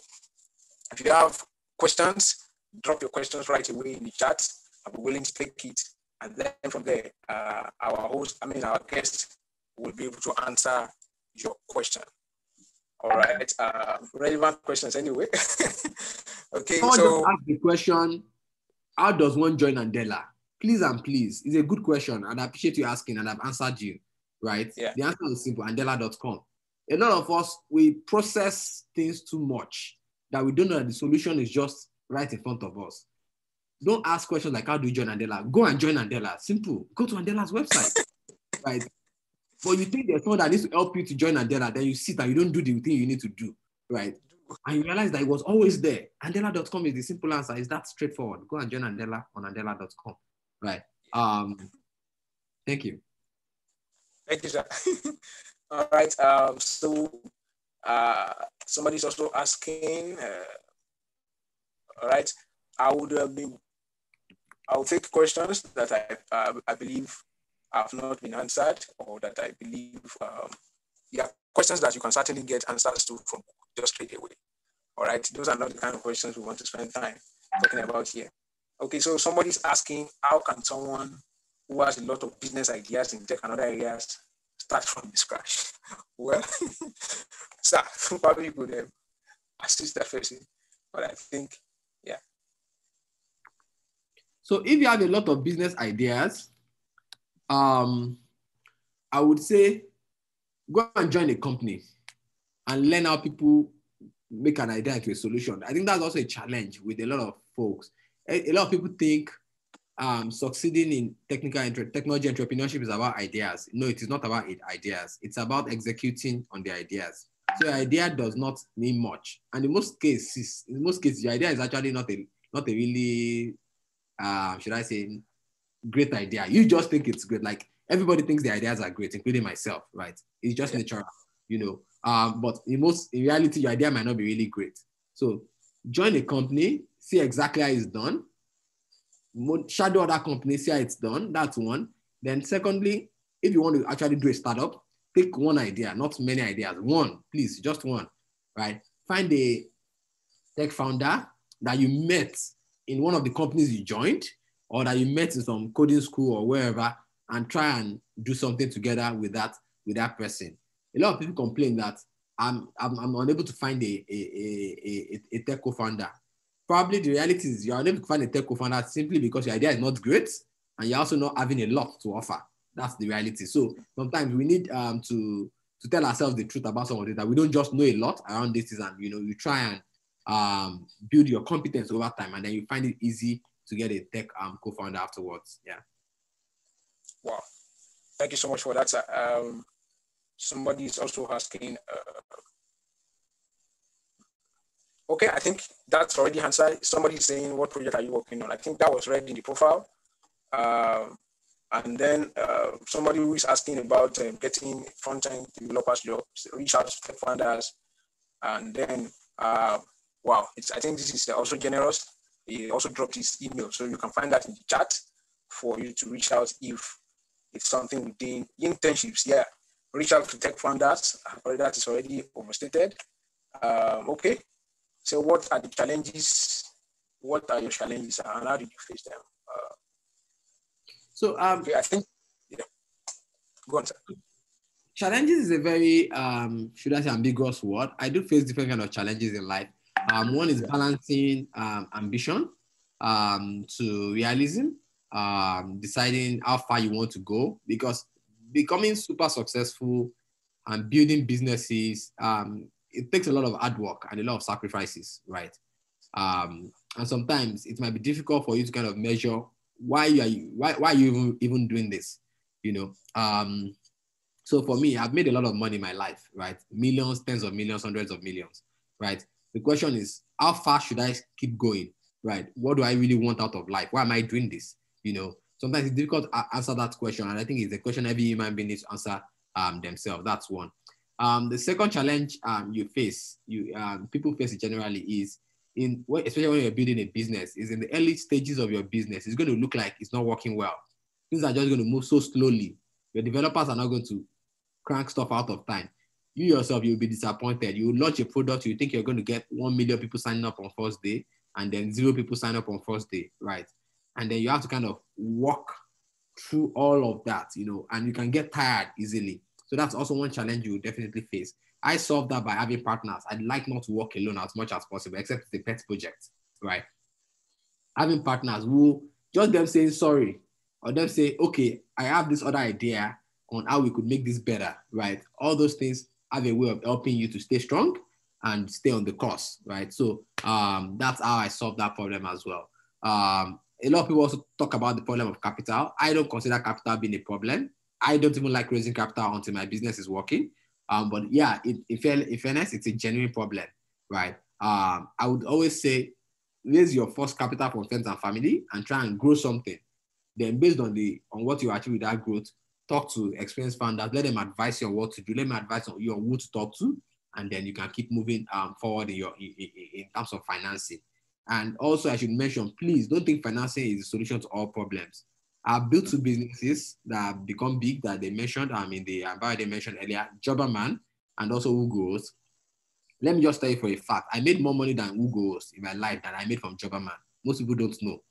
if you have questions, drop your questions right away in the chat. I'll be willing to take it. And then from there, uh, our host, I mean, our guest will be able to answer your question. All right, uh, relevant questions anyway. okay, Someone so asked the question, how does one join Andela? Please and please, it's a good question, and I appreciate you asking, and I've answered you, right? Yeah. The answer is simple, andela.com. A lot of us, we process things too much that we don't know that the solution is just right in front of us. Don't ask questions like, how do you join Andela? Go and join Andela. Simple. Go to Andela's website, right? But you think there's someone that needs to help you to join Andela, then you sit and you don't do the thing you need to do, right? and you realize that it was always there. Andela.com is the simple answer. It's that straightforward. Go and join Andela on Andela.com. Right. Um, thank you. Thank you, sir. All right. Um, so uh, somebody's also asking, uh, All right. I would uh, be, I will take questions that I, uh, I believe have not been answered or that I believe, um, yeah, questions that you can certainly get answers to from just straight away. All right. Those are not the kind of questions we want to spend time talking about here. Okay. So somebody's asking, how can someone who has a lot of business ideas in tech and other areas start from scratch? well, sir, probably could um, assist that person. But I think, yeah. So if you have a lot of business ideas, um, I would say go and join a company and learn how people make an idea into a solution. I think that's also a challenge with a lot of folks. A, a lot of people think um, succeeding in technical entre- technology entrepreneurship is about ideas. No, it is not about it, ideas. It's about executing on the ideas. So the idea does not mean much, and in most cases, in most cases, the idea is actually not a not a really, uh, should I say, great idea. You just think it's great. Like everybody thinks the ideas are great, including myself, right? It's just yeah. natural, you know. Um, but in most in reality, your idea might not be really great. So join a company, see exactly how it's done, shadow other companies, see how it's done. That's one. Then secondly, if you want to actually do a startup, Pick one idea, not many ideas. One, please, just one, right? Find a tech founder that you met in one of the companies you joined or that you met in some coding school or wherever and try and do something together with that with that person. A lot of people complain that I'm, I'm, I'm unable to find a, a, a, a, a tech co-founder. Probably the reality is you're unable to find a tech co-founder simply because your idea is not great and you're also not having a lot to offer. That's the reality. So sometimes we need um, to to tell ourselves the truth about something that we don't just know a lot around this and you know you try and um, build your competence over time and then you find it easy to get a tech um, co-founder afterwards. Yeah. Wow. Thank you so much for that. Um, somebody is also asking. Uh, okay, I think that's already answered. Somebody saying, "What project are you working on?" I think that was read in the profile. Um, and then uh, somebody who is asking about uh, getting front-end developers jobs, reach out to tech funders. And then, uh, wow, I think this is also generous. He also dropped his email. So you can find that in the chat for you to reach out if it's something within internships. Yeah, reach out to tech funders. That is already overstated. Um, okay. So what are the challenges? What are your challenges and how did you face them? Uh, so um, I think, yeah. Go on, sir. Challenges is a very, um, should I say, ambiguous word. I do face different kind of challenges in life. Um, one is balancing um, ambition um, to realism, um, deciding how far you want to go, because becoming super successful and building businesses, um, it takes a lot of hard work and a lot of sacrifices, right? Um, and sometimes it might be difficult for you to kind of measure why you are you why, why are you even, even doing this you know? Um so for me i've made a lot of money in my life right? Millions tens of millions hundreds of millions right? The question is how far should i keep going right? What do i really want out of life? Why am i doing this you know? Sometimes it's difficult to answer that question and i think it's a question every human being needs to answer um, themselves. That's one um, the second challenge um, you face you um, people face generally is in especially when you're building a business, is in the early stages of your business, it's going to look like it's not working well. Things are just going to move so slowly. Your developers are not going to crank stuff out of time. You yourself, you'll be disappointed. You launch a product, you think you're going to get 1 million people signing up on first day, and then zero people sign up on first day, right? And then you have to kind of walk through all of that, you know, and you can get tired easily. So that's also one challenge you definitely face. I solve that by having partners. I'd like not to work alone as much as possible, except the pet project, right? Having partners who just them saying sorry, or them say, okay, I have this other idea on how we could make this better, right? All those things have a way of helping you to stay strong and stay on the course, right? So um, that's how I solve that problem as well. Um, a lot of people also talk about the problem of capital. I don't consider capital being a problem. I don't even like raising capital until my business is working. Um, but yeah, it, in fairness, it's a genuine problem, right? Um, I would always say raise your first capital from friends and family and try and grow something. Then based on the on what you achieve with that growth, talk to experienced founders, let them advise you on what to do, let them advise on you who to talk to, and then you can keep moving um, forward in your in, in terms of financing. And also, I should mention, please don't think financing is the solution to all problems. I've built two businesses that have become big that they mentioned. I mean, the about they mentioned earlier, Jobberman and also Whogohost. Let me just tell you for a fact, I made more money than Whogohost in my life than I made from Jobberman. Most people don't know.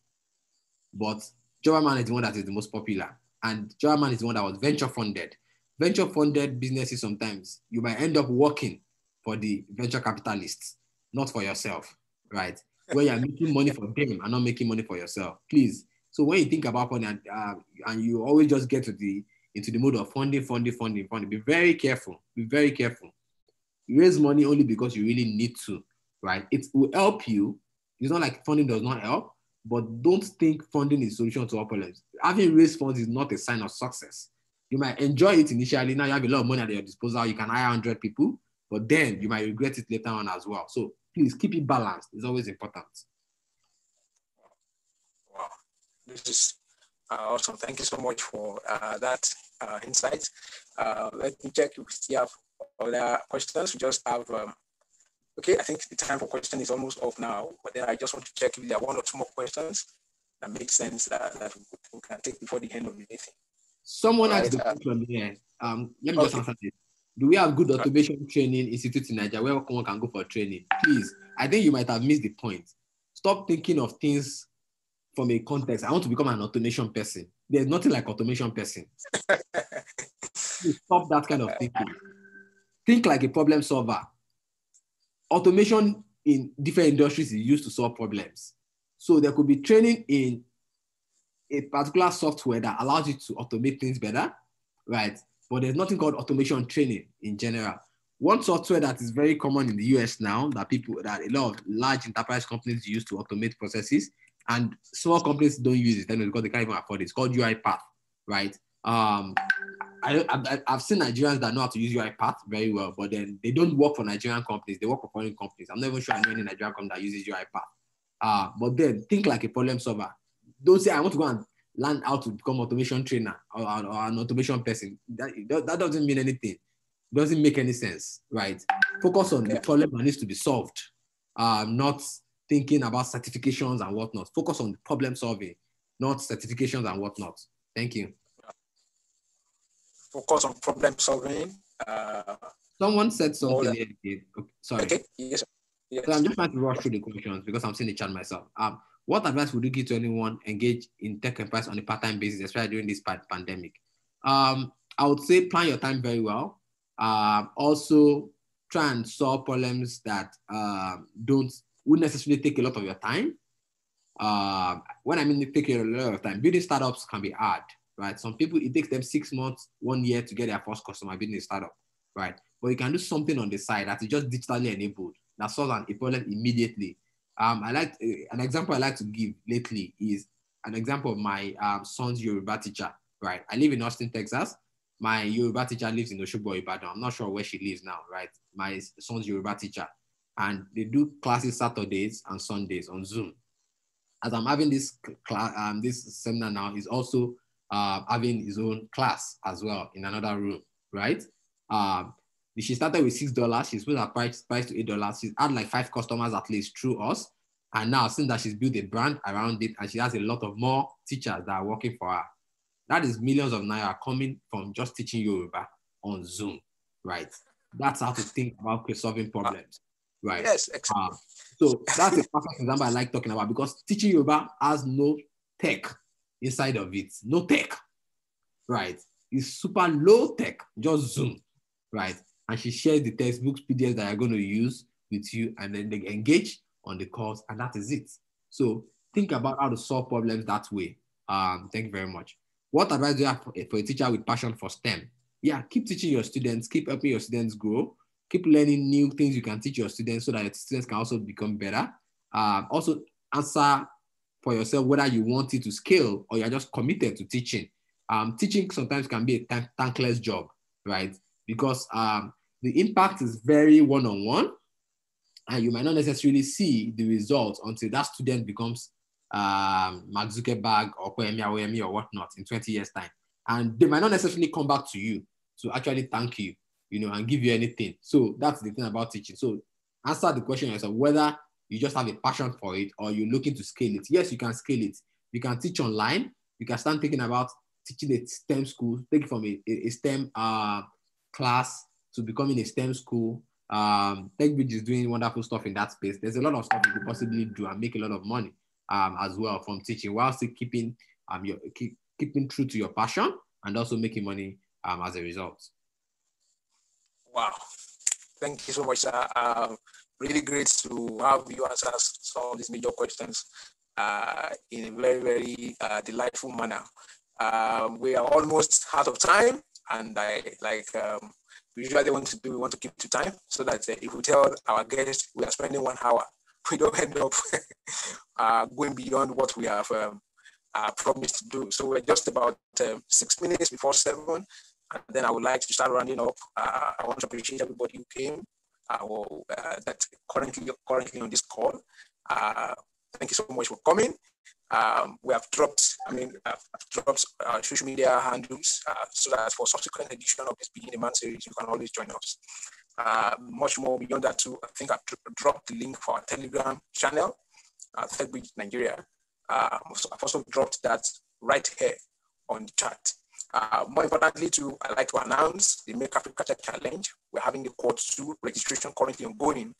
But Jobberman is the one that is the most popular. And Jobberman is the one that was venture funded. Venture funded businesses sometimes, you might end up working for the venture capitalists, not for yourself, right? Where you're making money for them and not making money for yourself. Please. So when you think about funding and, uh, and you always just get to the into the mode of funding, funding, funding, funding, be very careful. Be very careful. You raise money only because you really need to, right? It will help you. It's not like funding does not help, but don't think funding is solution to all problems. Having raised funds is not a sign of success. You might enjoy it initially. Now you have a lot of money at your disposal. You can hire 100 people, but then you might regret it later on as well. So please keep it balanced. It's always important. Wow, this is uh, awesome. Thank you so much for uh, that uh, insight. Uh, let me check if we still have other questions. We just have um, Okay, I think the time for question is almost off now, but then I just want to check if there are one or two more questions that make sense that, that we can take before the end of the meeting. Someone right, asked the uh, question here. Um, let me okay. just answer this. Do we have good automation training institute in Nigeria where one can go for training? Please, I think you might have missed the point. Stop thinking of things from a context. I want to become an automation person. There's nothing like automation person. stop that kind of thinking. Think like a problem solver automation in different industries is used to solve problems. So there could be training in a particular software that allows you to automate things better, right? But there's nothing called automation training in general. One software that is very common in the US now that people that a lot of large enterprise companies use to automate processes and small companies don't use it because they can't even afford it. It's called UiPath, right? Um, I, have seen Nigerians that know how to use UiPath very well, but then they don't work for Nigerian companies. They work for foreign companies. I'm not even sure I know any Nigerian company that uses UiPath. Uh, but then think like a problem solver. Don't say, I want to go and learn how to become automation trainer or, or, or an automation person. That, that doesn't mean anything. It doesn't make any sense, right? Focus on the problem that needs to be solved, um, not thinking about certifications and whatnot. Focus on the problem solving, not certifications and whatnot. Thank you focus on problem solving. Uh, Someone said something here. Okay, sorry. Okay. Yes. yes. So I'm just trying to rush through the questions because I'm seeing the chat myself. Um, what advice would you give to anyone engaged in tech enterprise on a part-time basis, especially during this pandemic? Um, I would say plan your time very well. Uh, also, try and solve problems that uh, don't would necessarily take a lot of your time. Uh, when I mean take a lot of time, building startups can be hard right? Some people, it takes them six months, one year to get their first customer building a startup, right? But you can do something on the side that is just digitally enabled that solves an, problem immediately. Um, I like uh, an example I like to give lately is an example of my um, son's Yoruba teacher, right? I live in Austin, Texas. My Yoruba teacher lives in Oshogbo, Ibadan. I'm not sure where she lives now, right? My son's Yoruba teacher. And they do classes Saturdays and Sundays on Zoom. As I'm having this class, um, this seminar now, is also uh, having his own class as well in another room, right? Um, she started with six dollars. She's put her price price to eight dollars. She's had like five customers at least through us, and now since that she's built a brand around it, and she has a lot of more teachers that are working for her. That is millions of naira coming from just teaching Yoruba on Zoom, right? That's how to think about solving problems, right? Yes, exactly. Uh, so that's a perfect example I like talking about because teaching Yoruba has no tech inside of it. No tech, right? It's super low tech, just Zoom, right? And she shares the textbooks, PDFs that you're going to use with you, and then they engage on the course, and that is it. So think about how to solve problems that way. Um, thank you very much. What advice do you have for a teacher with passion for STEM? Yeah, keep teaching your students, keep helping your students grow, keep learning new things you can teach your students so that your students can also become better. Um, also answer for yourself whether you want it to scale or you're just committed to teaching. Um, teaching sometimes can be a thankless job, right? Because um, the impact is very one-on-one and you might not necessarily see the results until that student becomes um, Mark Zuckerberg or Koemi or whatnot in 20 years time. And they might not necessarily come back to you to actually thank you, you know, and give you anything. So that's the thing about teaching. So answer the question yourself, whether you just have a passion for it or you're looking to scale it, yes, you can scale it. You can teach online. You can start thinking about teaching a STEM school, take it from a, a STEM uh, class to becoming a STEM school. Um, TechBridge is doing wonderful stuff in that space. There's a lot of stuff you could possibly do and make a lot of money um, as well from teaching while still keeping um, your, keep, keeping true to your passion and also making money um, as a result. Wow. Thank you so much, sir. Um, really great to have you answer some of these major questions uh, in a very, very uh, delightful manner. Um, we are almost out of time, and I like um, we usually want to do. We want to keep to time so that uh, if we tell our guests we are spending one hour, we don't end up uh, going beyond what we have um, uh, promised to do. So we're just about um, six minutes before seven, and then I would like to start rounding up. Uh, I want to appreciate everybody who came uh, or uh, that currently currently on this call. Uh, thank you so much for coming. Um, we have dropped, I mean, I've, dropped uh, social media handles uh, so that for subsequent edition of this a Man series, you can always join us. Much more beyond that too, I think I've dropped the link for our Telegram channel, uh, TechBridge Nigeria. Uh, so I've also dropped that right here on the chat. Uh, more importantly, too, I'd like to announce the Make Africa Tech Challenge. We're having the Quad 2 registration currently ongoing.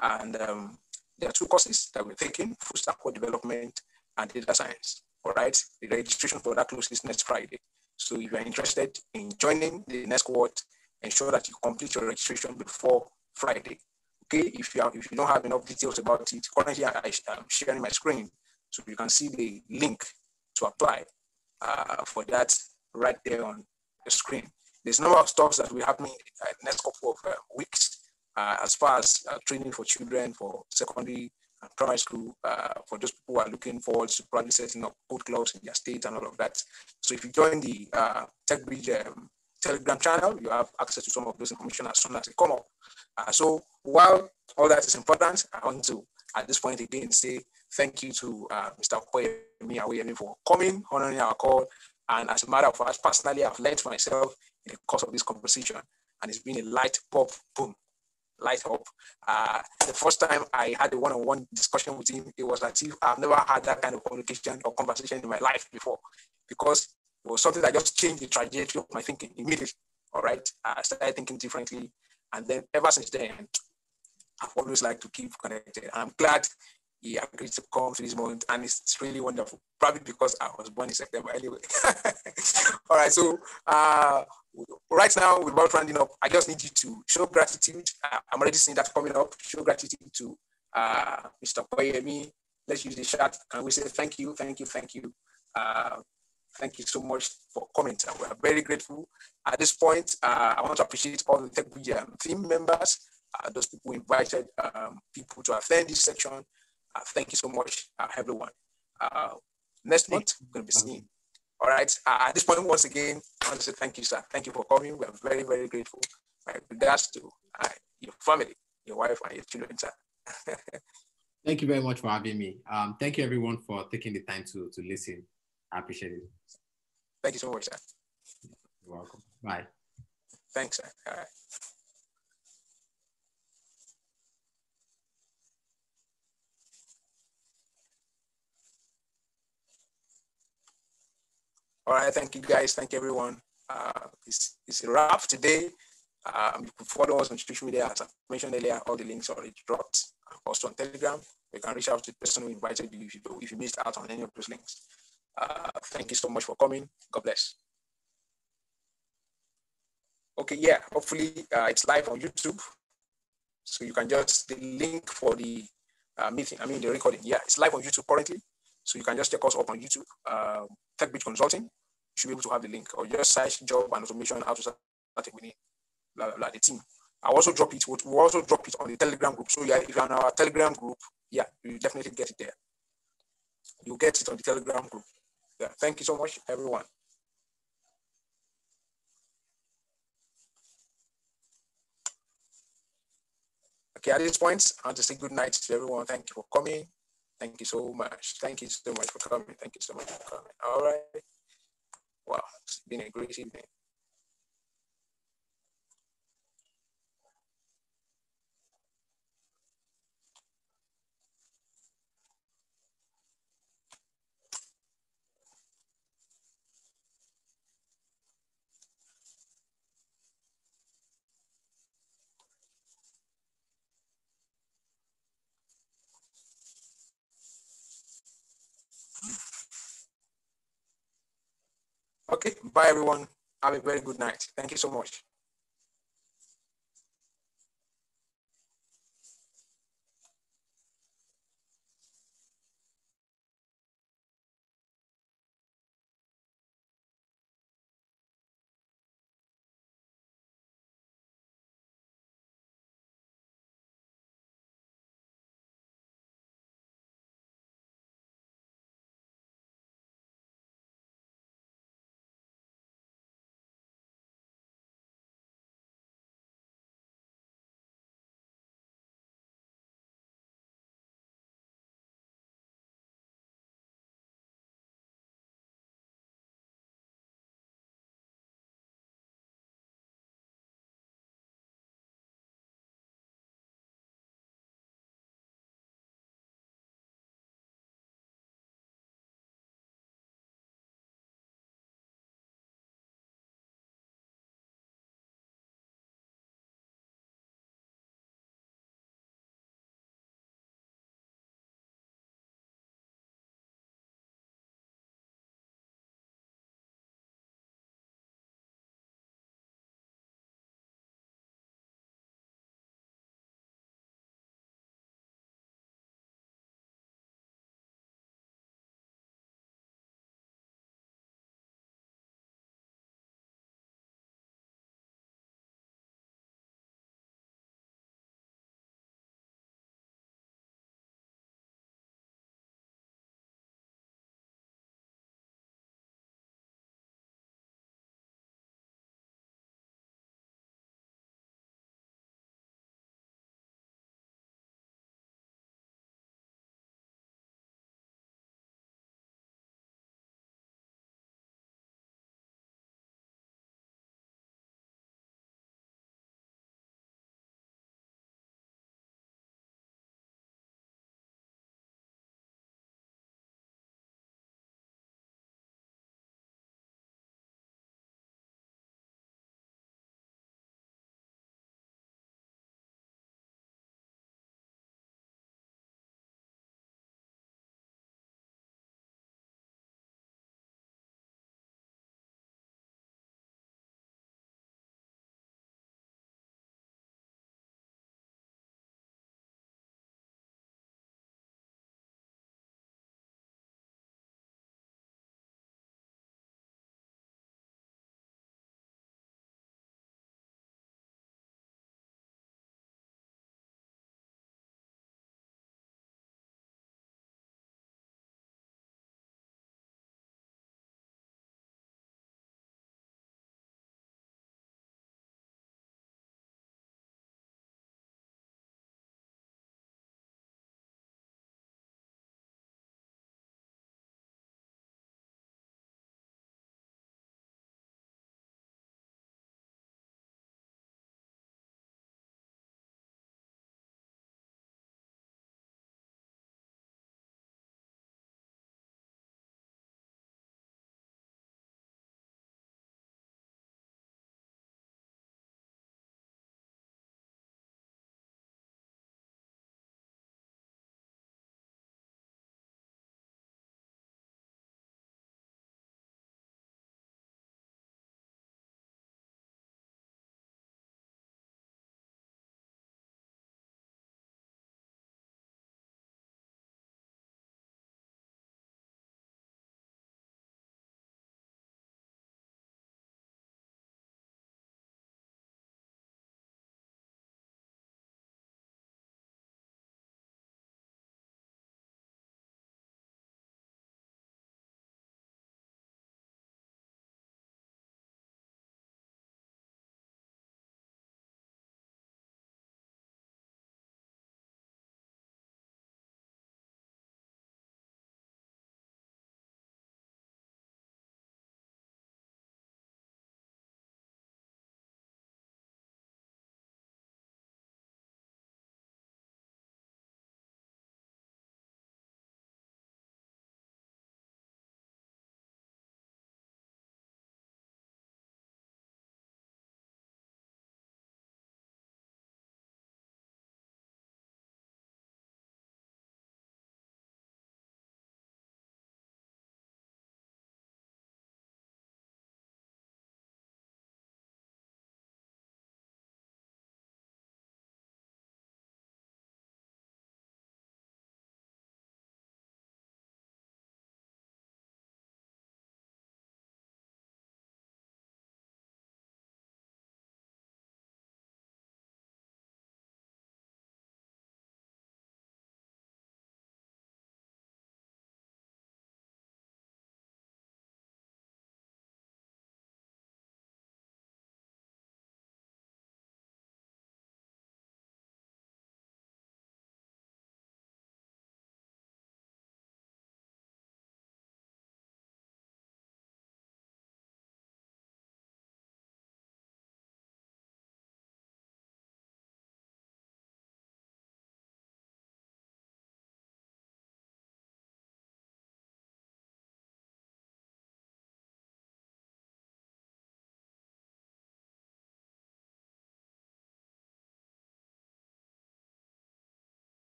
And um, there are two courses that we're taking, full stack development and data science. All right, the registration for that closes next Friday. So if you're interested in joining the next cohort, ensure that you complete your registration before Friday. Okay, if you if you don't have enough details about it, currently I, am sharing my screen so you can see the link to apply uh, for that right there on the screen. There's a number of stuff that will happen in the next couple of uh, weeks uh, as far as uh, training for children for secondary and primary school, for those people who are looking forward to probably setting up code clubs in their state and all of that. So if you join the uh, TechBridge um, Telegram channel, you have access to some of those information as soon as they come up. Uh, so while all that is important, I want to, at this point again, say thank you to uh, Mr. Awoyemi for coming, honoring our call. And as a matter of fact, personally, I've learned myself in the course of this conversation, and it's been a light pop boom light up. Uh, the first time I had a one-on-one discussion with him, it was as if I've never had that kind of communication or conversation in my life before, because it was something that just changed the trajectory of my thinking immediately. All right, I started thinking differently, and then ever since then, I've always liked to keep connected. I'm glad he agreed to come to this moment, and it's really wonderful. Probably because I was born in September anyway. All right, so uh, right now, without rounding up, I just need you to show gratitude. Uh, I'm already seeing that coming up. Show gratitude to uh, Mr. Awoyemi. Let's use the chat. Can we say thank you, thank you, thank you? Uh, thank you so much for coming. We are very grateful. At this point, uh, I want to appreciate all the Tech team members, uh, those people invited um, people to attend this section. Uh, thank you so much, everyone. next month, we're going to be seeing all right. Uh, at this point, once again, I want to say thank you, sir. Thank you for coming. We are very, very grateful. My regards to uh, your family, your wife, and your children, sir. thank you very much for having me. Um, thank you, everyone, for taking the time to, to listen. I appreciate it. Thank you so much, sir. You're welcome. Bye. Thanks, sir. All right. All right, thank you guys. Thank everyone. Uh, it's, it's a wrap today. Um, you can follow us on social media as I mentioned earlier. All the links are already dropped. Also on Telegram, you can reach out to the person who invited you if you, if you missed out on any of those links. Uh, thank you so much for coming. God bless. Okay, yeah, hopefully uh, it's live on YouTube. So you can just, the link for the uh, meeting, I mean the recording, yeah, it's live on YouTube currently. So you can just check us up on YouTube, uh, TechBridge Consulting should be able to have the link or just search job and automation how to start winning blah, blah, the team. I also drop it. We'll also drop it on the Telegram group. So yeah, if you're on our Telegram group, yeah, you definitely get it there. You get it on the Telegram group. Yeah, thank you so much, everyone. Okay, at this point, I want to say good night to everyone. Thank you for coming. Thank you so much. Thank you so much for coming. Thank you so much for coming. All right. Wow, it's been a great evening. Okay, bye everyone. Have a very good night. Thank you so much.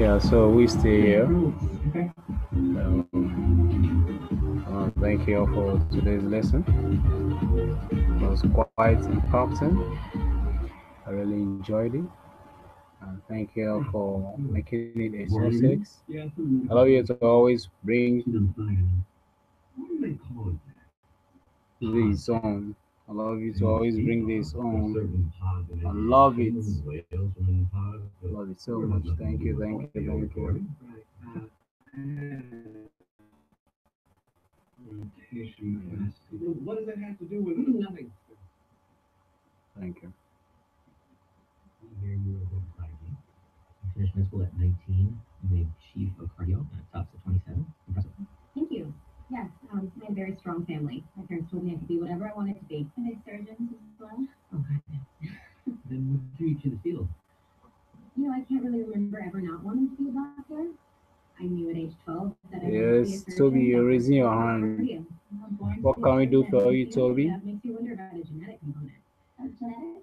Yeah, so we stay here. Um, uh, thank you all for today's lesson. It was quite impacting. I really enjoyed it. And thank you all for making it a success. I love you to always bring this on. I love you to always bring this on. I love it. I Love it so much. Thank you, thank you, thank you. What does that have to do with nothing? Thank you. Here you were with cardio. You finished med school at 19. You made chief of cardio at Tufts at 27. Impressive. Thank you. Yes, um, I had a very strong family. My parents told me I could be whatever I wanted to be. I made surgeons as well. Okay. then what drew you to the field? You know, I can't really remember ever not wanting to be a doctor. I knew at age 12 that I wanted to be a Yes. Toby, you're raising your hand. was cardio. I was born What can we do for you, Toby? That makes you wonder about a genetic component. A genetic?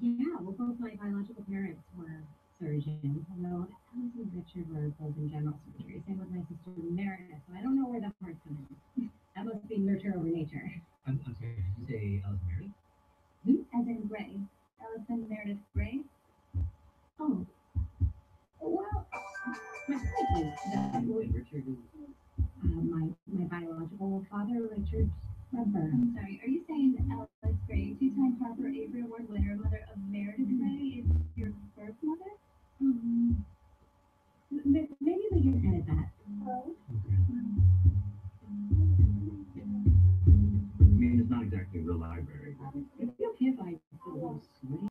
Yeah, well, both my biological parents were surgeons, although Allison and Richard were both in general surgery. Same with my sister Meredith. So I don't know where that part's coming in. That must be nurture over nature. I'm, I'm sorry, did you say Alice Mary? As in Gray. Allison Meredith Gray. Oh. Well, my point is that Richard is. uh, my, my biological father, Richard Redburn. I'm sorry, are you saying Ellis Grey, two-time Harper Avery Award winner, Mm-hmm. Maybe we can edit that. I mean, it's not exactly the library. It'd okay if I did a little swing.